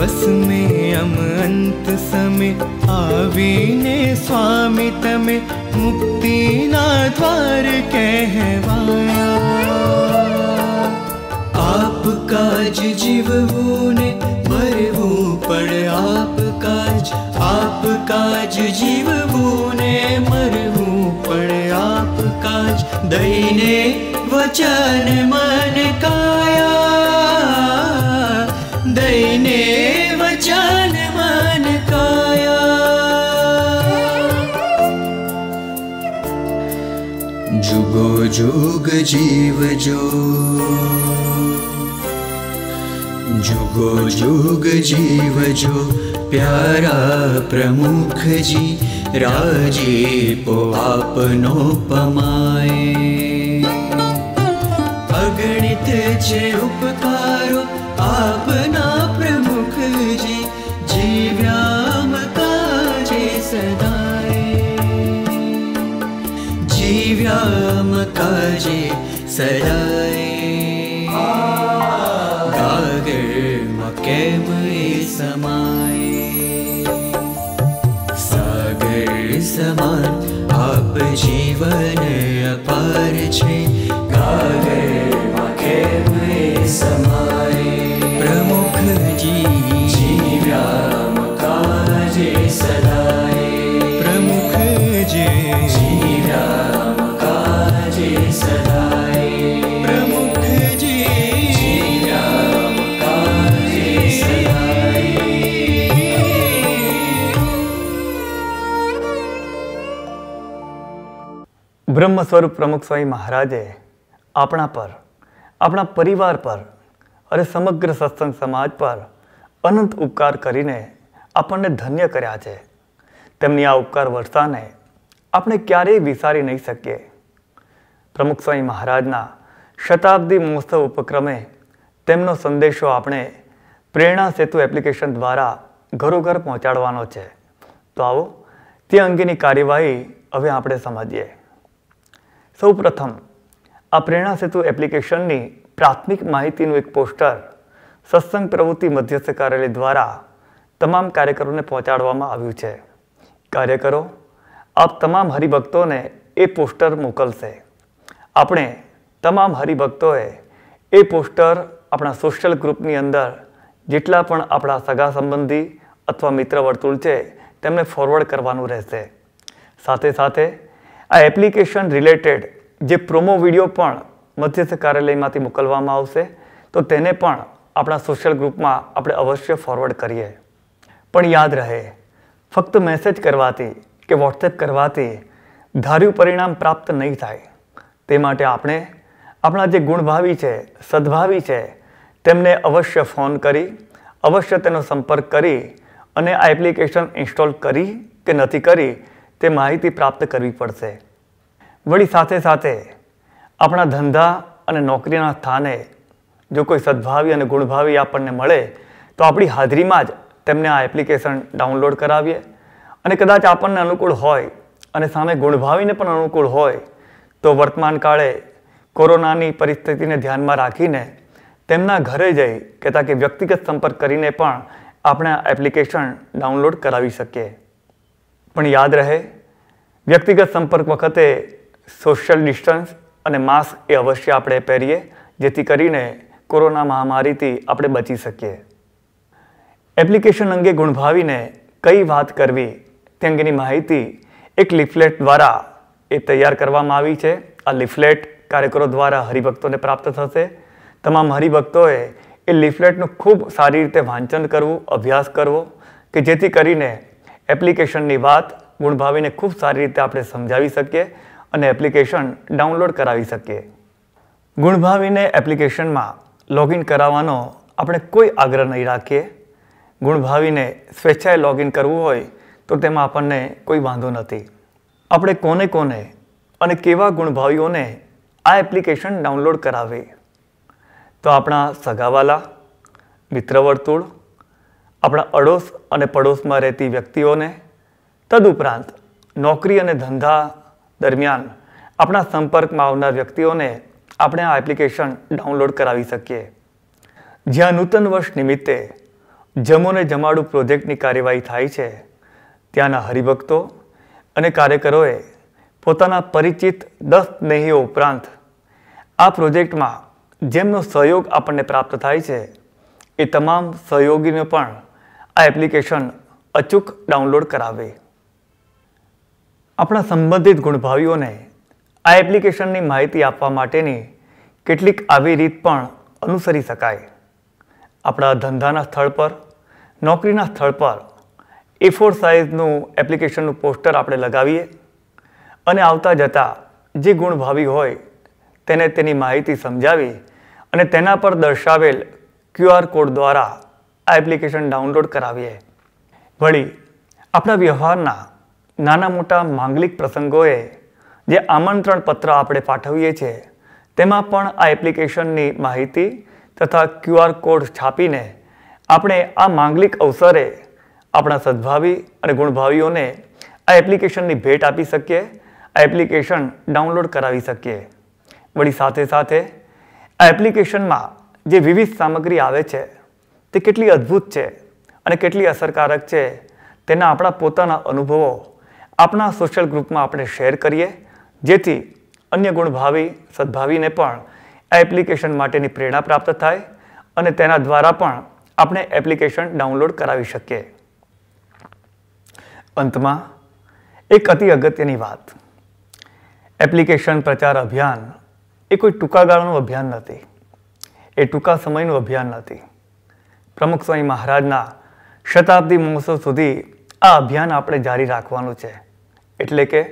मे अमन्त समे आवीने स्वामी तमे मुक्तिना द्वार कहवाया। आप काज जीवो ने मरव पड काच आप काज जीवो ने मरव पळया काच दयि ने वचन मन काया। ग जीव जो। जुगो जुग जीव जो प्यारा प्रमुख जी राजे पो आपनो पमाए अगणित छे उपकारो आपनो म काजे सदाये गे मके मय समय। सगे सम आप जीवनपरगरेमय समाय। प्रमुख जी श्री राम काजे सदा સ્વરૂપ પ્રમુખ સ્વામી મહારાજે આપણા પર, આપણા પરિવાર પર અને સમગ્ર સત્સંગ સમાજ પર અનંત ઉપકાર કરીને આપણને ધન્ય કર્યા છે. તેમની આ ઉપકાર વર્ષાને આપણે ક્યારેય વિસારી નહીં શકીએ. પ્રમુખ સ્વામી મહારાજના શતાબ્દી મહોત્સવ ઉપક્રમે તેમનો સંદેશો આપણે પ્રેરણા સેતુ એપ્લિકેશન દ્વારા ઘરોઘર પહોંચાડવાનો છે. તો આવો, તે અંગેની કાર્યવાહી હવે આપણે સમજીએ. સૌપ્રથમ, આ પ્રેરણા સેતુ એપ્લિકેશનની પ્રાથમિક માહિતીનું એક પોસ્ટર સત્સંગ પ્રવૃત્તિ મધ્યસ્થ કાર્યાલય દ્વારા તમામ કાર્યકરોને પહોંચાડવામાં આવ્યું છે. કાર્યકરો, આપ તમામ હરિભક્તોને એ પોસ્ટર મોકલશે. આપણે તમામ હરિભક્તોએ એ પોસ્ટર આપણા સોશિયલ ગ્રુપની અંદર જેટલા પણ આપણા સગા સંબંધી અથવા મિત્ર વર્તુળ છે, તેમને ફોરવર્ડ કરવાનું રહેશે. સાથે સાથે આ એપ્લિકેશન રિલેટેડ જે પ્રોમો વીડિયો પણ મધ્યસ્થ કાર્યાલયમાંથી મોકલવામાં આવશે, તો તેને પણ આપણા સોશિયલ ગ્રુપમાં આપણે અવશ્ય ફોરવર્ડ કરીએ. પણ યાદ રહે, ફક્ત મેસેજ કરવાથી કે વોટ્સએપ કરવાથી ધાર્યું પરિણામ પ્રાપ્ત નહીં થાય. તે માટે આપણે આપણા જે ગુણભાવી છે, સદભાવી છે, તેમને અવશ્ય ફોન કરી, અવશ્ય તેનો સંપર્ક કરી અને આ એપ્લિકેશન ઇન્સ્ટોલ કરી કે નથી કરી તે માહિતી પ્રાપ્ત કરવી પડશે. વળી સાથે સાથે આપણા ધંધા અને નોકરીના સ્થાને જો કોઈ સદભાવી અને ગુણભાવી આપણને મળે, તો આપણી હાજરીમાં જ તેમને આ એપ્લિકેશન ડાઉનલોડ કરાવીએ. અને કદાચ આપણને અનુકૂળ હોય અને સામે ગુણભાવીને પણ અનુકૂળ હોય, તો વર્તમાન કાળે કોરોનાની પરિસ્થિતિને ધ્યાનમાં રાખીને તેમના ઘરે જઈ કહેતા કે વ્યક્તિગત સંપર્ક કરીને પણ આપણે આ એપ્લિકેશન ડાઉનલોડ કરાવી શકીએ. પણ યાદ રહે, વ્યક્તિગત સંપર્ક વખતે સોશિયલ ડિસ્ટન્સ અને માસ્ક એ અવશ્ય આપણે પહેરીએ, જેથી કરીને કોરોના મહામારીથી આપણે બચી શકીએ. એપ્લિકેશન અંગે ગુણભાવીને કઈ વાત કરવી તે અંગેની માહિતી એક લિફલેટ દ્વારા એ તૈયાર કરવામાં આવી છે. આ લિફલેટ કાર્યકરો દ્વારા હરિભક્તોને પ્રાપ્ત થશે. તમામ હરિભક્તોએ એ લિફલેટનું ખૂબ સારી રીતે વાંચન કરવું, અભ્યાસ કરવો કે જેથી કરીને એપ્લિકેશનની વાત ગુણભાવીને ખૂબ સારી રીતે આપણે સમજાવી શકીએ અને એપ્લિકેશન ડાઉનલોડ કરાવી શકીએ. ગુણભાવીને એપ્લિકેશનમાં લોગિન કરાવવાનો આપણે કોઈ આગ્રહ નહીં રાખીએ. ગુણભાવીને સ્વેચ્છાએ લોગિન કરવું હોય તો તેમાં આપણને કોઈ વાંધો નથી. આપણે કોને કોને અને કેવા ગુણભાવીઓને આ એપ્લિકેશન ડાઉનલોડ કરાવે? તો આપણા સગાવાલા, મિત્રવર્તુળ આપણા અડોશ અને પડોશમાં રહેતી વ્યક્તિઓને તદુપરાંત નોકરી અને ધંધા દરમિયાન આપણા સંપર્કમાં આવનાર વ્યક્તિઓને આપણે આ એપ્લિકેશન ડાઉનલોડ કરાવી શકીએ. જ્યાં નૂતન વર્ષ નિમિત્તે જમોને જમાડું પ્રોજેક્ટની કાર્યવાહી થાય છે, ત્યાંના હરિભક્તો અને કાર્યકરોએ પોતાના પરિચિત દસ સ્નેહીઓ ઉપરાંત આ પ્રોજેક્ટમાં જેમનો સહયોગ આપણને પ્રાપ્ત થાય છે, એ તમામ સહયોગીને પણ આ એપ્લિકેશન અચૂક ડાઉનલોડ કરાવે. આપણા સંબંધિત ગુણભાવીઓને આ એપ્લિકેશનની માહિતી આપવા માટેની કેટલીક આવી રીત પણ અનુસરી શકાય. આપણા ધંધાના સ્થળ પર, નોકરીના સ્થળ પર એ ફોર સાઇઝનું એપ્લિકેશનનું પોસ્ટર આપણે લગાવીએ અને આવતા જતાં જે ગુણભાવી હોય તેને તેની માહિતી સમજાવી અને તેના પર દર્શાવેલ ક્યુઆર કોડ દ્વારા આ એપ્લિકેશન ડાઉનલોડ કરાવીએ. વળી, આપણા વ્યવહારના નાના મોટા માંગલિક પ્રસંગોએ જે આમંત્રણ પત્ર આપણે પાઠવીએ છીએ, તેમાં પણ આ એપ્લિકેશનની માહિતી તથા ક્યુઆર કોડ છાપીને આપણે આ માંગલિક અવસરે આપણા સદભાવી અને ગુણભાવીઓને આ એપ્લિકેશનની ભેટ આપી શકીએ, આ એપ્લિકેશન ડાઉનલોડ કરાવી શકીએ. વળી સાથે સાથે આ એપ્લિકેશનમાં જે વિવિધ સામગ્રી આવે છે તે કેટલી અદ્ભુત છે અને કેટલી અસરકારક છે તેના આપણા પોતાના અનુભવો આપણા સોશિયલ ગ્રુપમાં આપણે શેર કરીએ. જેથી અન્ય ગુણભાવી, સદભાવીને પણ આ એપ્લિકેશન માટેની પ્રેરણા પ્રાપ્ત થાય અને તેના દ્વારા પણ આપણે એપ્લિકેશન ડાઉનલોડ કરાવી શકીએ. અંતમાં, એક અતિ અગત્યની વાત. એપ્લિકેશન પ્રચાર અભિયાન એ કોઈ ટૂંકા ગાળાનું અભિયાન નથી. એ ટૂંકા સમયનું અભિયાન નથી. પ્રમુખ સ્વામી મહારાજના શતાબ્દી મહોત્સવ સુધી આ અભિયાન આપણે જારી રાખવાનું છે. એટલે કે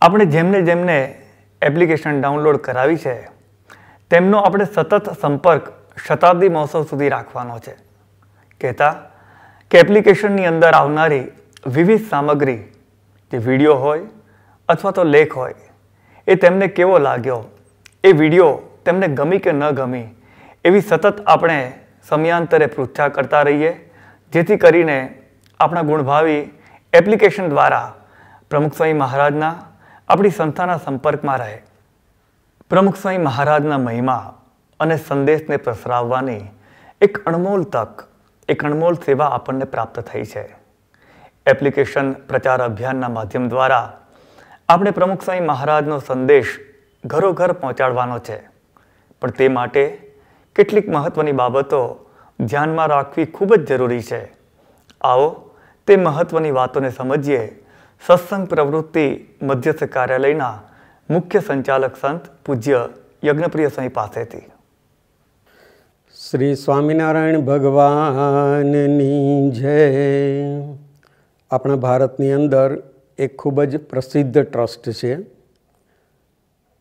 આપણે જેમને જેમને એપ્લિકેશન ડાઉનલોડ કરાવી છે, તેમનો આપણે સતત સંપર્ક શતાબ્દી મહોત્સવ સુધી રાખવાનો છે. કહેતા કે એપ્લિકેશનની અંદર આવનારી વિવિધ સામગ્રી, જે વીડિયો હોય અથવા તો લેખ હોય, એ તેમને કેવો લાગ્યો, એ વીડિયો તેમને ગમી કે ન ગમી, એવી સતત આપણે સમયાંતરે પૃચ્છા કરતા રહીએ, જેથી કરીને આપણા ગુણભાવી એપ્લિકેશન દ્વારા પ્રમુખ સ્વામી મહારાજના આપણી સંસ્થાના સંપર્કમાં રહે. પ્રમુખ સ્વામી મહારાજના મહિમા અને સંદેશને પ્રસરાવવાની એક અણમોલ તક, એક અણમોલ સેવા આપણને પ્રાપ્ત થઈ છે. એપ્લિકેશન પ્રચાર અભિયાનના માધ્યમ દ્વારા આપણે પ્રમુખ સ્વામી મહારાજનો સંદેશ ઘરોઘર પહોંચાડવાનો છે. પણ તે માટે કેટલીક મહત્વની બાબતો ધ્યાનમાં રાખવી ખૂબ જ જરૂરી છે. આવો, તે મહત્વની વાતોને સમજીએ. સત્સંગ પ્રવૃત્તિ મધ્યસ્થ કાર્યાલયના મુખ્ય સંચાલક સંત પૂજ્ય યજ્ઞપ્રિય સ્વામી પાસેથી. શ્રી સ્વામિનારાયણ ભગવાનની જય. આપણા ભારતની અંદર એક ખૂબ જ પ્રસિદ્ધ ટ્રસ્ટ છે.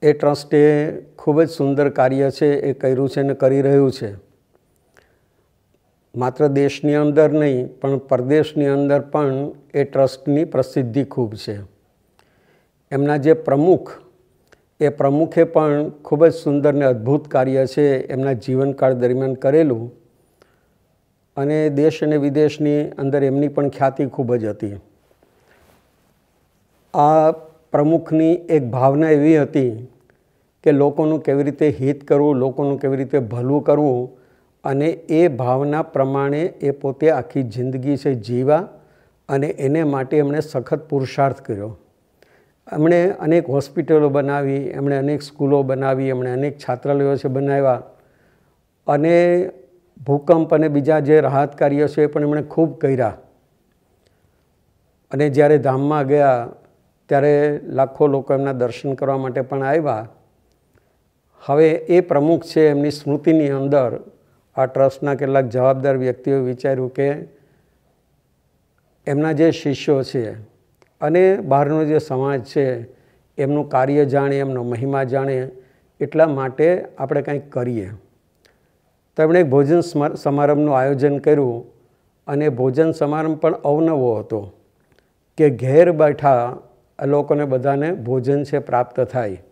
એ ટ્રસ્ટે ખૂબ જ સુંદર કાર્ય છે એ કર્યું છે ને કરી રહ્યું છે. માત્ર દેશની અંદર નહીં, પણ પરદેશની અંદર પણ એ ટ્રસ્ટની પ્રસિદ્ધિ ખૂબ છે. એમના જે પ્રમુખ, એ પ્રમુખે પણ ખૂબ જ સુંદર ને અદ્ભુત કાર્ય છે એમના જીવનકાળ દરમિયાન કરેલું. અને દેશ અને વિદેશની અંદર એમની પણ ખ્યાતિ ખૂબ જ હતી. આ પ્રમુખની એક ભાવના એવી હતી કે લોકોનું કેવી રીતે હિત કરવું, લોકોનું કેવી રીતે ભલું કરવું અને એ ભાવના પ્રમાણે એ પોતે આખી જિંદગી છે જીવા અને એને માટે એમણે સખત પુરુષાર્થ કર્યો. એમણે અનેક હોસ્પિટલો બનાવી, એમણે અનેક સ્કૂલો બનાવી, એમણે અનેક છાત્રાલયો છે બનાવ્યા અને ભૂકંપ અને બીજા જે રાહત કાર્યો છે એ પણ એમણે ખૂબ કર્યા. અને જ્યારે ધામમાં ગયા ત્યારે લાખો લોકો એમના દર્શન કરવા માટે પણ આવ્યા. હવે એ પ્રમુખ છે, એમની સ્મૃતિની અંદર આ ટ્રસ્ટના કેટલાક જવાબદાર વ્યક્તિઓએ વિચાર્યું કે એમના જે શિષ્યો છે અને બહારનો જે સમાજ છે, એમનું કાર્ય જાણે, એમનો મહિમા જાણે, એટલા માટે આપણે કંઈક કરીએ. તો એમણે એક ભોજન સમારંભનું આયોજન કર્યું અને ભોજન સમારંભ પણ અવનવો હતો કે ઘેર બેઠા લોકોને બધાને ભોજન છે પ્રાપ્ત થાય.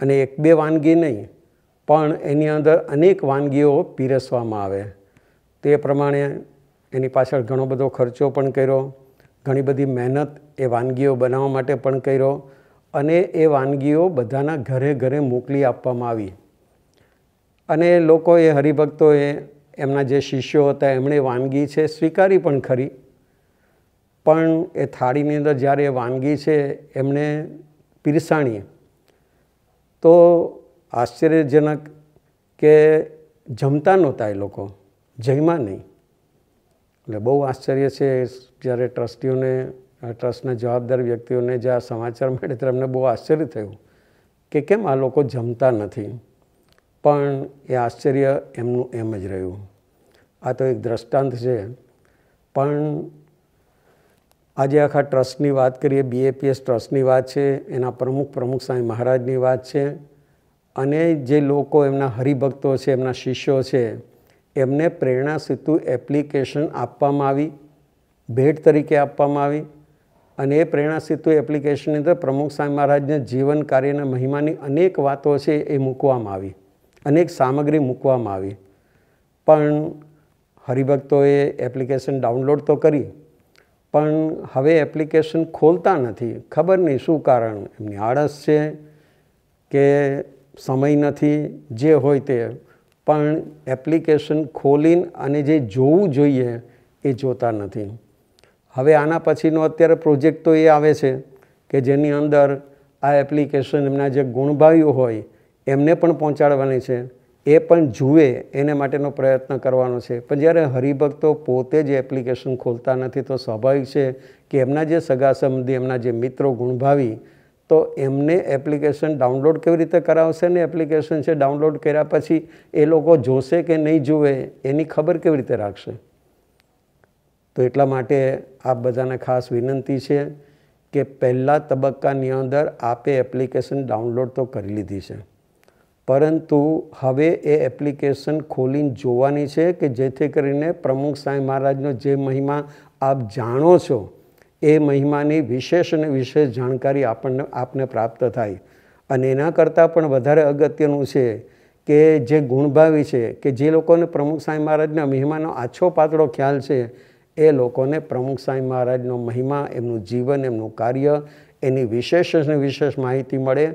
અને એક બે વાનગી નહીં, પણ એની અંદર અનેક વાનગીઓ પીરસવામાં આવે. તે પ્રમાણે એની પાછળ ઘણો બધો ખર્ચો પણ કર્યો. ઘણી બધી મહેનત એ વાનગીઓ બનાવવા માટે પણ કર્યો. અને એ વાનગીઓ બધાના ઘરે ઘરે મોકલી આપવામાં આવી. અને લોકોએ હરિભક્તોએ એમના જે શિષ્યો હતા, એમણે વાનગી છે સ્વીકારી પણ ખરી. પણ એ થાળીની અંદર જ્યારે એ વાનગી છે એમણે પીરસાણી તો આશ્ચર્યજનક કે જમતા નહોતા એ લોકો, જમ્યા નહીં. એટલે બહુ આશ્ચર્ય છે, જ્યારે ટ્રસ્ટીઓને, ટ્રસ્ટના જવાબદાર વ્યક્તિઓને જે આ સમાચાર મળે ત્યારે અમને બહુ આશ્ચર્ય થયું કે કેમ આ લોકો જમતા નથી. પણ એ આશ્ચર્ય એમનું એમ જ રહ્યું. આ તો એક દ્રષ્ટાંત છે. પણ આજે આખા ટ્રસ્ટની વાત કરીએ બીએપીએસ ટ્રસ્ટની વાત છે, એના પ્રમુખ પ્રમુખ સ્વામી મહારાજની વાત છે, અને જે લોકો એમના હરિભક્તો છે, એમના શિષ્યો છે, એમને પ્રેરણા સેતુ એપ્લિકેશન આપવામાં આવી, ભેટ તરીકે આપવામાં આવી, અને એ પ્રેરણા સેતુ એપ્લિકેશનની અંદર પ્રમુખ સ્વામી મહારાજના જીવન કાર્યના મહિમાની અનેક વાતો છે એ મૂકવામાં આવી, અનેક સામગ્રી મૂકવામાં આવી. પણ હરિભક્તોએ એપ્લિકેશન ડાઉનલોડ તો કરી પણ હવે એપ્લિકેશન ખોલતા નથી. ખબર નહીં શું કારણ? એમની આળસ છે કે સમય નથી, જે હોય તે. પણ એપ્લિકેશન ખોલીને અને જે જોવું જોઈએ એ જોતા નથી. હવે આના પછીનો અત્યારે પ્રોજેક્ટ તો એ આવે છે કે જેની અંદર આ એપ્લિકેશન એમના જે ગુણભાવ્યું હોય એમને પણ પહોંચાડવાની છે. એ પણ જુએ, એને માટેનો પ્રયત્ન કરવાનો છે. પણ જ્યારે હરિભક્તો પોતે જ એપ્લિકેશન ખોલતા નથી, તો સ્વાભાવિક છે કે એમના જે સગા સંબંધી, એમના જે મિત્રો ગુણભાવી, તો એમને એપ્લિકેશન ડાઉનલોડ કેવી રીતે કરાવશે ને એપ્લિકેશન છે ડાઉનલોડ કર્યા પછી એ લોકો જોશે કે નહીં જુએ, એની ખબર કેવી રીતે રાખશે? તો એટલા માટે આપ બધાને ખાસ વિનંતી છે કે પહેલાં તબક્કાની અંદર આપે એપ્લિકેશન ડાઉનલોડ તો કરી લીધી છે. પરંતુ હવે એ એપ્લિકેશન ખોલીને જોવાની છે કે જેથી કરીને પ્રમુખ સાંઈ મહારાજનો જે મહિમા આપ જાણો છો, એ મહિમાની વિશેષ અને વિશેષ જાણકારી આપણને, આપને પ્રાપ્ત થાય. અને એના કરતાં પણ વધારે અગત્યનું છે કે જે ગુણભાવી છે કે જે લોકોને પ્રમુખ સાંઈ મહારાજના મહિમાનો આછો પાતળો ખ્યાલ છે, એ લોકોને પ્રમુખ સાંઈ મહારાજનો મહિમા, એમનું જીવન, એમનું કાર્ય, એની વિશેષ અને વિશેષ માહિતી મળે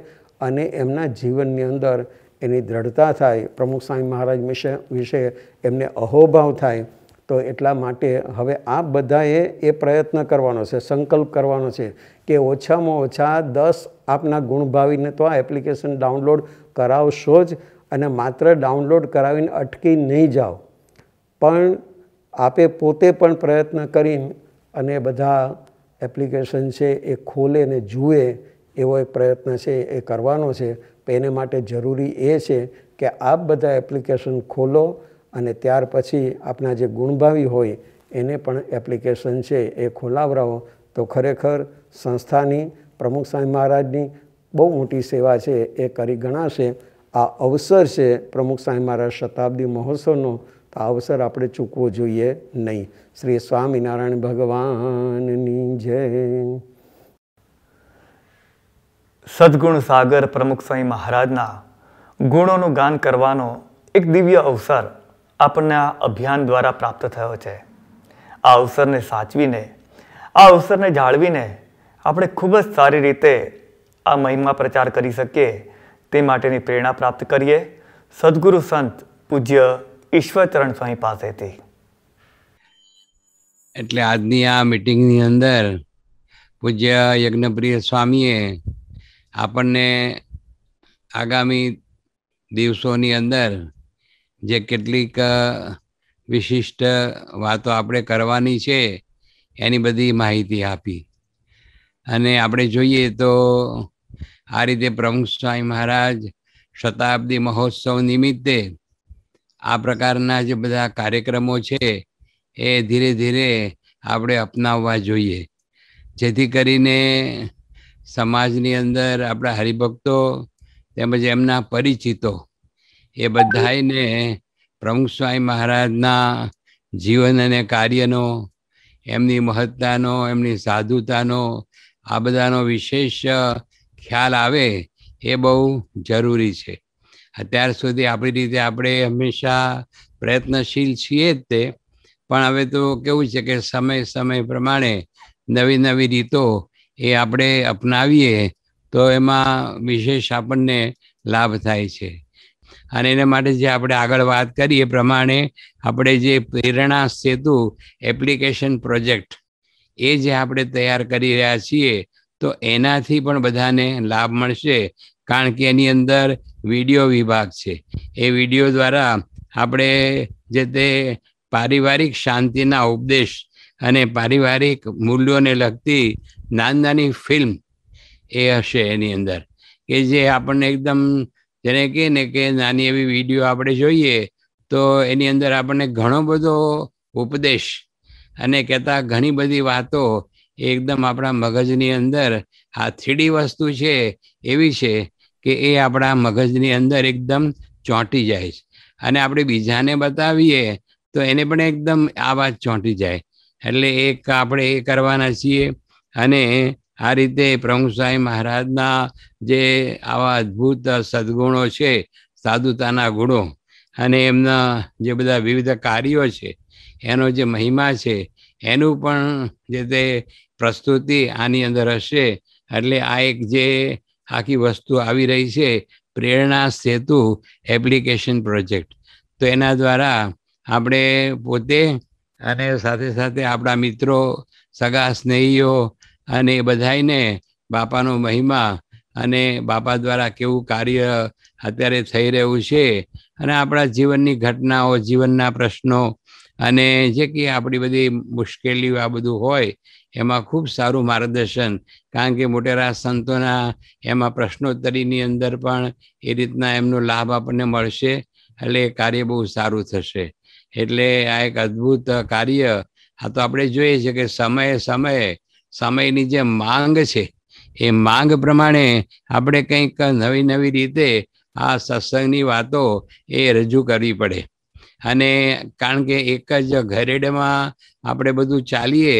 અને એમના જીવનની અંદર એની દ્રઢતા થાય, પ્રમુખ સ્વામી મહારાજ વિશે વિશે એમને અહોભાવ થાય, તો એટલા માટે હવે આ બધાએ એ પ્રયત્ન કરવાનો છે, સંકલ્પ કરવાનો છે કે ઓછામાં ઓછા દસ આપના ગુણભાવીને તો આ એપ્લિકેશન ડાઉનલોડ કરાવશો જ અને માત્ર ડાઉનલોડ કરાવીને અટકી નહીં જાઓ. પણ આપે પોતે પણ પ્રયત્ન કરીને અને બધા એપ્લિકેશન છે એ ખોલે ને જુએ એવો એક પ્રયત્ન છે એ કરવાનો છે. એને માટે જરૂરી એ છે કે આપ બધા એપ્લિકેશન ખોલો અને ત્યાર પછી આપણા જે ગુણભાવી હોય એને પણ એપ્લિકેશન છે એ ખોલાવરાવો. તો ખરેખર સંસ્થાની, પ્રમુખ સ્વામી મહારાજની બહુ મોટી સેવા છે, એ કરી ગણાશે. આ અવસર છે પ્રમુખ સ્વામી મહારાજ શતાબ્દી મહોત્સવનો, તો આ અવસર આપણે ચૂકવો જોઈએ નહીં. શ્રી સ્વામિનારાયણ ભગવાનની જય. સદગુણ સાગર પ્રમુખ સ્વામી મહારાજના ગુણોનું ગાન કરવાનો એક દિવ્ય અવસર આપણને આ અભિયાન દ્વારા પ્રાપ્ત થયો છે. આ અવસરને સાચવીને, આ અવસરને જાળવીને આપણે ખૂબ જ સારી રીતે આ મહિમા પ્રચાર કરી શકીએ તે માટેની પ્રેરણા પ્રાપ્ત કરીએ. સદગુરુ સંત પૂજ્ય ઈશ્વરચરણ સ્વામી પાસેથી. એટલે આજની આ મિટિંગની અંદર પૂજ્ય યજ્ઞપ્રિય સ્વામીએ આપણને આગામી દિવસોની અંદર જે કેટલીક વિશિષ્ટ વાતો આપણે કરવાની છે, એની બધી માહિતી આપી. અને આપણે જોઈએ તો આ રીતે પ્રમુખ સ્વામી મહારાજ શતાબ્દી મહોત્સવ નિમિત્તે આ પ્રકારના જે બધા કાર્યક્રમો છે, એ ધીરે ધીરે આપણે અપનાવવા જોઈએ. જેથી કરીને સમાજની અંદર આપણા હરિભક્તો તેમજ એમના પરિચિતો એ બધાને પ્રમુખ સ્વામી મહારાજના જીવન અને કાર્યનો, એમની મહત્તાનો, એમની સાધુતાનો, આ બધાનો વિશેષ ખ્યાલ આવે એ બહુ જરૂરી છે. અત્યાર સુધી આપણી રીતે આપણે હંમેશા પ્રયત્નશીલ છીએ જ તે, પણ હવે તો કેવું છે કે સમય સમય પ્રમાણે નવી નવી રીતો એ આપણે અપનાવીએ, તો એમાં વિશેષ આપણને લાભ થાય છે. અને એના માટે જે આપણે આગળ વાત કરી એ પ્રમાણે આપણે જે પ્રેરણા સેતુ, એપ્લિકેશન પ્રોજેક્ટ, એ જે આપણે તૈયાર કરી રહ્યા છીએ, તો એનાથી પણ બધાને લાભ મળશે. કારણ કે એની અંદર વીડિયો વિભાગ છે. એ વીડિયો દ્વારા આપણે જે તે પારિવારિક શાંતિના ઉપદેશ અને પારિવારિક મૂલ્યોને લગતી નાની ફિલ્મ એ હશે એની અંદર. કે જે આપણને એકદમ જેને કહે ને કે નાની એવી વીડિયો આપણે જોઈએ, તો એની અંદર આપણને ઘણો બધો ઉપદેશ અને કહેતા ઘણી બધી વાતો એકદમ આપણા મગજની અંદર, આ થ્રીડી વસ્તુ છે એવી છે કે એ આપણા મગજની અંદર એકદમ ચોંટી જાય છે. અને આપણે બીજાને બતાવીએ, તો એને પણ એકદમ આ વાત ચોંટી જાય. એટલે એક આપણે એ કરવાના છીએ અને આ રીતે પ્રમુખ મહારાજના જે આવા અદ્ભુત સદગુણો છે, સાધુતાના ગુણો અને એમના જે બધા વિવિધ કાર્યો છે, એનો જે મહિમા છે, એનું પણ જે તે પ્રસ્તુતિ આની અંદર હશે. એટલે આ એક જે આખી વસ્તુ આવી રહી છે, પ્રેરણા સેતુ એપ્લિકેશન પ્રોજેક્ટ. તો એના દ્વારા આપણે પોતે અને સાથે સાથે આપણા મિત્રો, સગા સ્નેહીઓ અને એ બધાને બાપાનો મહિમા અને બાપા દ્વારા કેવું કાર્ય અત્યારે થઈ રહ્યું છે. અને આપણા જીવનની ઘટનાઓ, જીવનના પ્રશ્નો અને જે કે આપણી બધી મુશ્કેલીઓ આ બધું હોય, એમાં ખૂબ સારું માર્ગદર્શન. કારણ કે મોટેરા સંતોના એમાં પ્રશ્નોત્તરીની અંદર પણ એ રીતના એમનો લાભ આપણને મળશે, એટલે કાર્ય બહુ સારું થશે. એટલે આ એક અદ્ભુત કાર્ય. આ તો આપણે જોઈએ છે કે સમયે સમયે સમયની જે માંગ છે. એ માંગ પ્રમાણે આપણે કંઈક નવી નવી રીતે આ સત્સંગની વાતો એ રજૂ કરવી પડે. અને કારણ કે એક જ ઘરેડમાં આપણે બધું ચાલીએ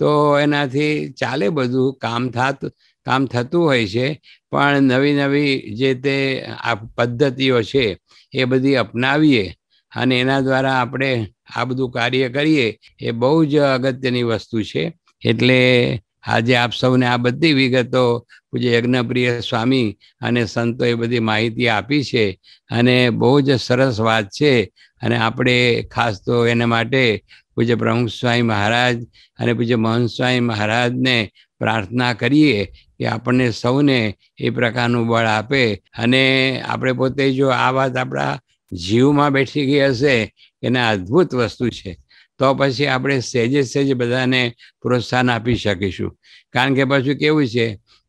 તો એનાથી ચાલે બધું, કામ થાત, કામ થતું હોય છે. પણ નવી નવી જે તે આ પદ્ધતિઓ છે એ બધી અપનાવીએ અને એના દ્વારા આપણે આ બધું કાર્ય કરીએ એ બહુ જ અગત્યની વસ્તુ છે. એટલે આજે આપ સૌને આ બધી વિગતો પૂજ્ય યજ્ઞપ્રિય સ્વામી અને સંતોએ બધી માહિતી આપી છે અને બહુ જ સરસ વાત છે. અને આપણે ખાસ તો એના માટે પૂજ્ય પ્રમુખ સ્વામી મહારાજ અને પૂજ્ય મહંત સ્વામી મહારાજને પ્રાર્થના કરીએ કે આપણને સૌને એ પ્રકારનું બળ આપે. અને આપણે પોતે જો આ વાત આપણા જીવમાં બેઠી ગઈ હશે, એના અદ્ભુત વસ્તુ છે. તો પછી આપણે સહેજે સહેજ બધાને પ્રોત્સાહન આપી શકીશું. કારણ કે પાછું કેવું છે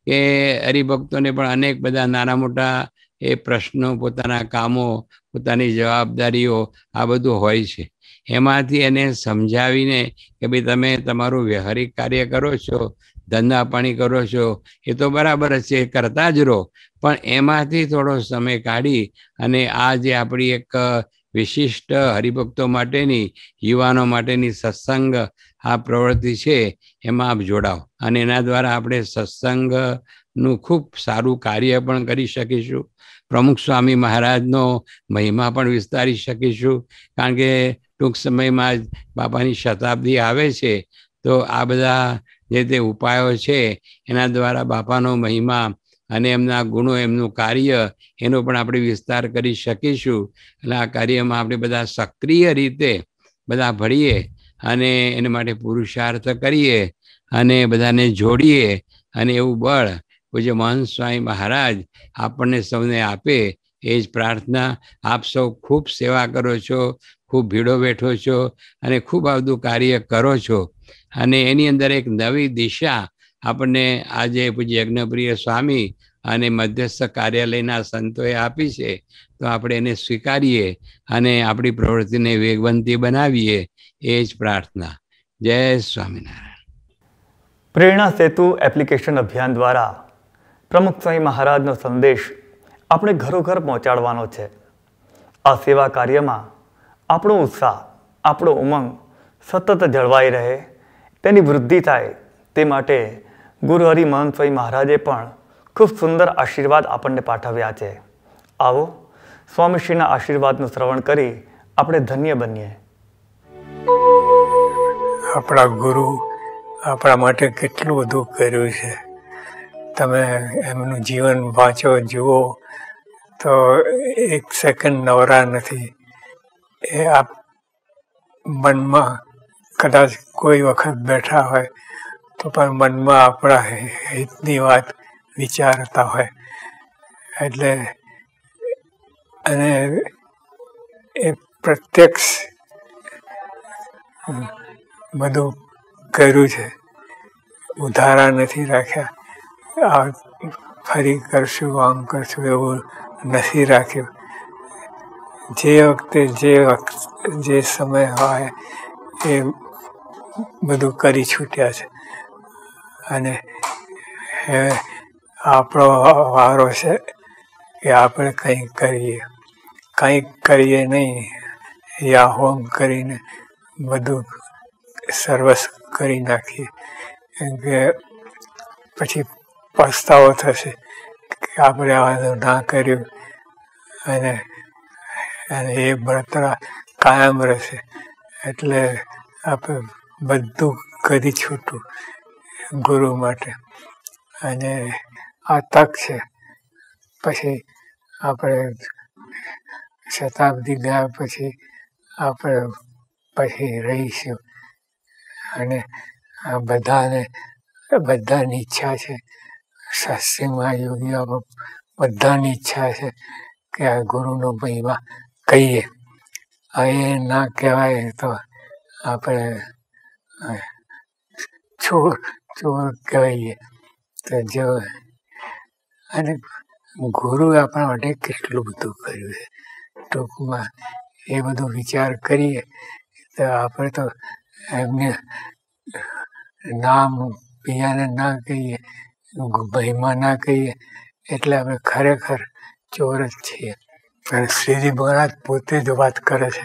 કે હરિભક્તોને પણ અનેક બધા નાના મોટા એ પ્રશ્નો, પોતાના કામો, પોતાની જવાબદારીઓ આ બધું હોય છે. એમાંથી એને સમજાવીને કે ભાઈ તમે તમારું વ્યવહારિક કાર્ય કરો છો, ધંધા પાણી કરો છો, એ તો બરાબર જ છે કરતા જ રહો. પણ એમાંથી થોડો સમય કાઢી અને આ જે આપણી એક વિશિષ્ટ હરિભક્તો માટેની, યુવાનો માટેની સત્સંગ આ પ્રવૃત્તિ છે, એમાં આપ જોડાઓ. અને એના દ્વારા આપણે સત્સંગનું ખૂબ સારું કાર્ય પણ કરી શકીશું. પ્રમુખ સ્વામી મહારાજનો મહિમા પણ વિસ્તારી શકીશું. કારણ કે ટૂંક સમયમાં જ બાપાની શતાબ્દી આવે છે, તો આ બધા જે તે ઉપાયો છે, એના દ્વારા બાપાનો મહિમા અને એમના ગુણો, એમનું કાર્ય, એનો પણ આપણે વિસ્તાર કરી શકીશું. એટલે આ કાર્યમાં આપણે બધા સક્રિય રીતે બધા ભળીએ અને એને માટે પુરુષાર્થ કરીએ અને બધાને જોડીએ અને એવું બળ પૂજ્ય મહંત સ્વામી મહારાજ આપણને સૌને આપે એ જ પ્રાર્થના. આપ સૌ ખૂબ સેવા કરો છો, ખૂબ ભીડો બેઠો છો અને ખૂબ આ બધું કાર્ય કરો છો. અને એની અંદર એક નવી દિશા આપણને આજે પૂજ્ય યજ્ઞપ્રિય સ્વામી અને મધ્યસ્થ કાર્યાલયના સંતોએ આપી છે, તો આપણે એને સ્વીકારીએ અને આપણી પ્રવૃત્તિને વેગવંતી બનાવીએ, એ જ પ્રાર્થના. જય સ્વામિનારાયણ. પ્રેરણા સેતુ એપ્લિકેશન અભિયાન દ્વારા પ્રમુખ સ્વામી મહારાજનો સંદેશ આપણે ઘરોઘર પહોંચાડવાનો છે. આ સેવા કાર્યમાં આપણો ઉત્સાહ, આપણો ઉમંગ સતત જળવાઈ રહે, તેની વૃદ્ધિ થાય તે માટે ગુરુ હરિ મહંત સ્વામી મહારાજે પણ ખૂબ સુંદર આશીર્વાદ આપણને પાઠવ્યા છે. આવો, સ્વામીશ્રીના આશીર્વાદનું શ્રવણ કરી આપણે ધન્ય બનીએ. આપણા ગુરુ આપણા માટે કેટલું બધું કર્યું છે. તમે એમનું જીવન વાંચો, જુઓ, તો એક સેકન્ડ નવરા નથી. એ આપ મનમાં કદાચ કોઈ વખત બેઠા હોય તો પણ મનમાં આપણા હિતની વાત વિચારતા હોય. એટલે અને એ પ્રત્યક્ષ બધું કર્યું છે. ઉધારા નથી રાખ્યા. આ ફરી કરશું, આમ કરશું એવું નથી રાખ્યું. જે વખતે જે વખત જે સમય હોય એ બધું કરી છૂટ્યા છે. અને હવે આપણો વારો છે કે આપણે કંઈક કરીએ. કંઈક કરીએ નહીં. યા હોમ કરીને બધું સર્વસ કરી નાખીએ. કે પછી પસ્તાવો થશે કે આપણે આ ના કર્યું. અને અને એ બળતરા કાયમ રહેશે. એટલે આપણે બધું કરી છૂટું. ગુરુ માટે. અને આ તક છે. પછી આપણે શતાબ્દી ગયા પછી આપણે પછી રહીશું. અને આ બધાને, બધાની ઈચ્છા છે. શાસ્ત્રીમાં યોગીઓ બધાની ઈચ્છા છે કે આ ગુરુનો મહિમા કહીએ. એ ના કહેવાય તો આપણે ચોર ચોર કહેવાય તો જો અને ગુરુ આપણા માટે કેટલું બધું કર્યું છે. ટૂંકમાં એ બધું વિચાર કરીએ તો આપણે તો એમને નામ બીજાને ના કહીએ મહિમા ના કહીએ, એટલે આપણે ખરેખર ચોર જ છીએ. અને શ્રીજી મહારાજ પોતે જ વાત કરે છે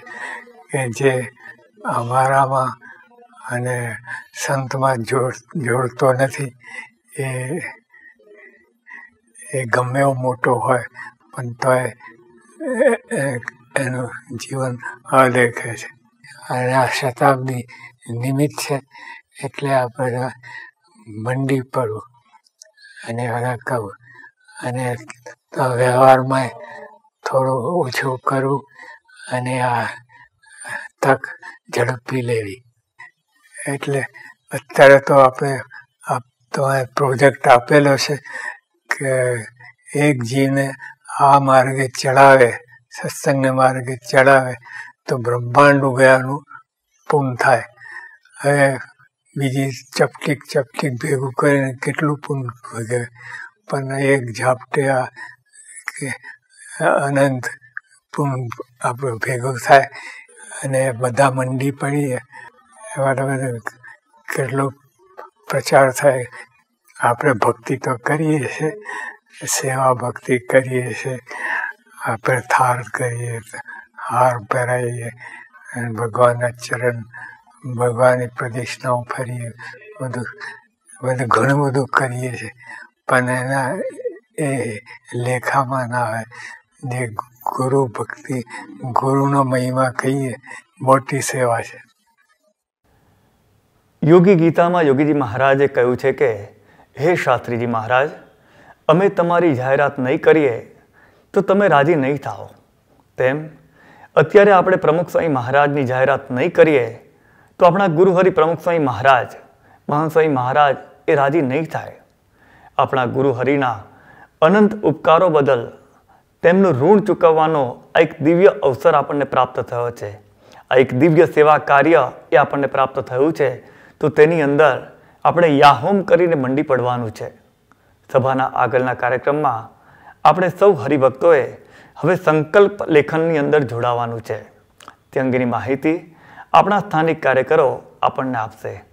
કે જે અમારામાં અને સંતમાં જોડ, જોડતો નથી. એ એ ગમે મોટો હોય, પણ તોય એનું જીવન અદેખે છે. અને આ શતાબ્દી નિમિત્ત છે, એટલે આપણે મંડી પડવું અને બધા કરવું અને વ્યવહારમાં થોડું ઓછું કરવું અને આ તક ઝડપી લેવી. એટલે અત્યારે તો આપણે તમારે પ્રોજેક્ટ આપેલો છે કે એક જીવને આ માર્ગે ચડાવે, સત્સંગને માર્ગે ચડાવે તો બ્રહ્માંડ ઉગયાનું પૂર્ણ થાય. હવે બીજી ચપટીક ચપટીક ભેગું કરીને કેટલું પૂર્ણ વધે પણ એક ઝાપટે આ કે અનંત પૂન આપણું ભેગું થાય અને બધા મંડી પડીએ. એમાં તો બધું કેટલો પ્રચાર થાય. આપણે ભક્તિ તો કરીએ છીએ, સેવા ભક્તિ કરીએ છીએ, આપણે થાર કરીએ, હાર પહેરાવીએ અને ભગવાનના ચરણ, ભગવાનની પ્રદક્ષિણાઓ ફરીએ, બધું બધું ઘણું બધું કરીએ છીએ. પણ એના, એ લેખામાં ના આવે. જે ગુરુ ભક્તિ, ગુરુનો મહિમા કહીએ, મોટી સેવા છે. યોગી ગીતામાં યોગીજી મહારાજે કહ્યું છે કે, હે શાસ્ત્રીજી મહારાજ, અમે તમારી જાહેરાત નહીં કરીએ, તો તમે રાજી નહીં થાઓ. તેમ, અત્યારે આપણે પ્રમુખ સ્વામી મહારાજની જાહેરાત નહીં કરીએ, તો આપણા ગુરુહરિ પ્રમુખ સ્વામી મહારાજ, મહાન સ્વામી મહારાજ એ રાજી નહીં થાય. આપણા ગુરુ હરિના અનંત ઉપકારો બદલ તેમનું ઋણ ચૂકવવાનો આ એક દિવ્ય અવસર આપણને પ્રાપ્ત થયો છે. આ એક દિવ્ય સેવા કાર્ય એ આપણને પ્રાપ્ત થયું છે. તો તેની અંદર આપણે યાહોમ કરીને મંડી પડવાનું છે. સભાના આગળના કાર્યક્રમમાં આપણે સૌ હરિભક્તોએ હવે સંકલ્પ લેખનની અંદર જોડાવાનું છે. તે અંગેની માહિતી આપણા સ્થાનિક કાર્યકરો આપણને આપશે.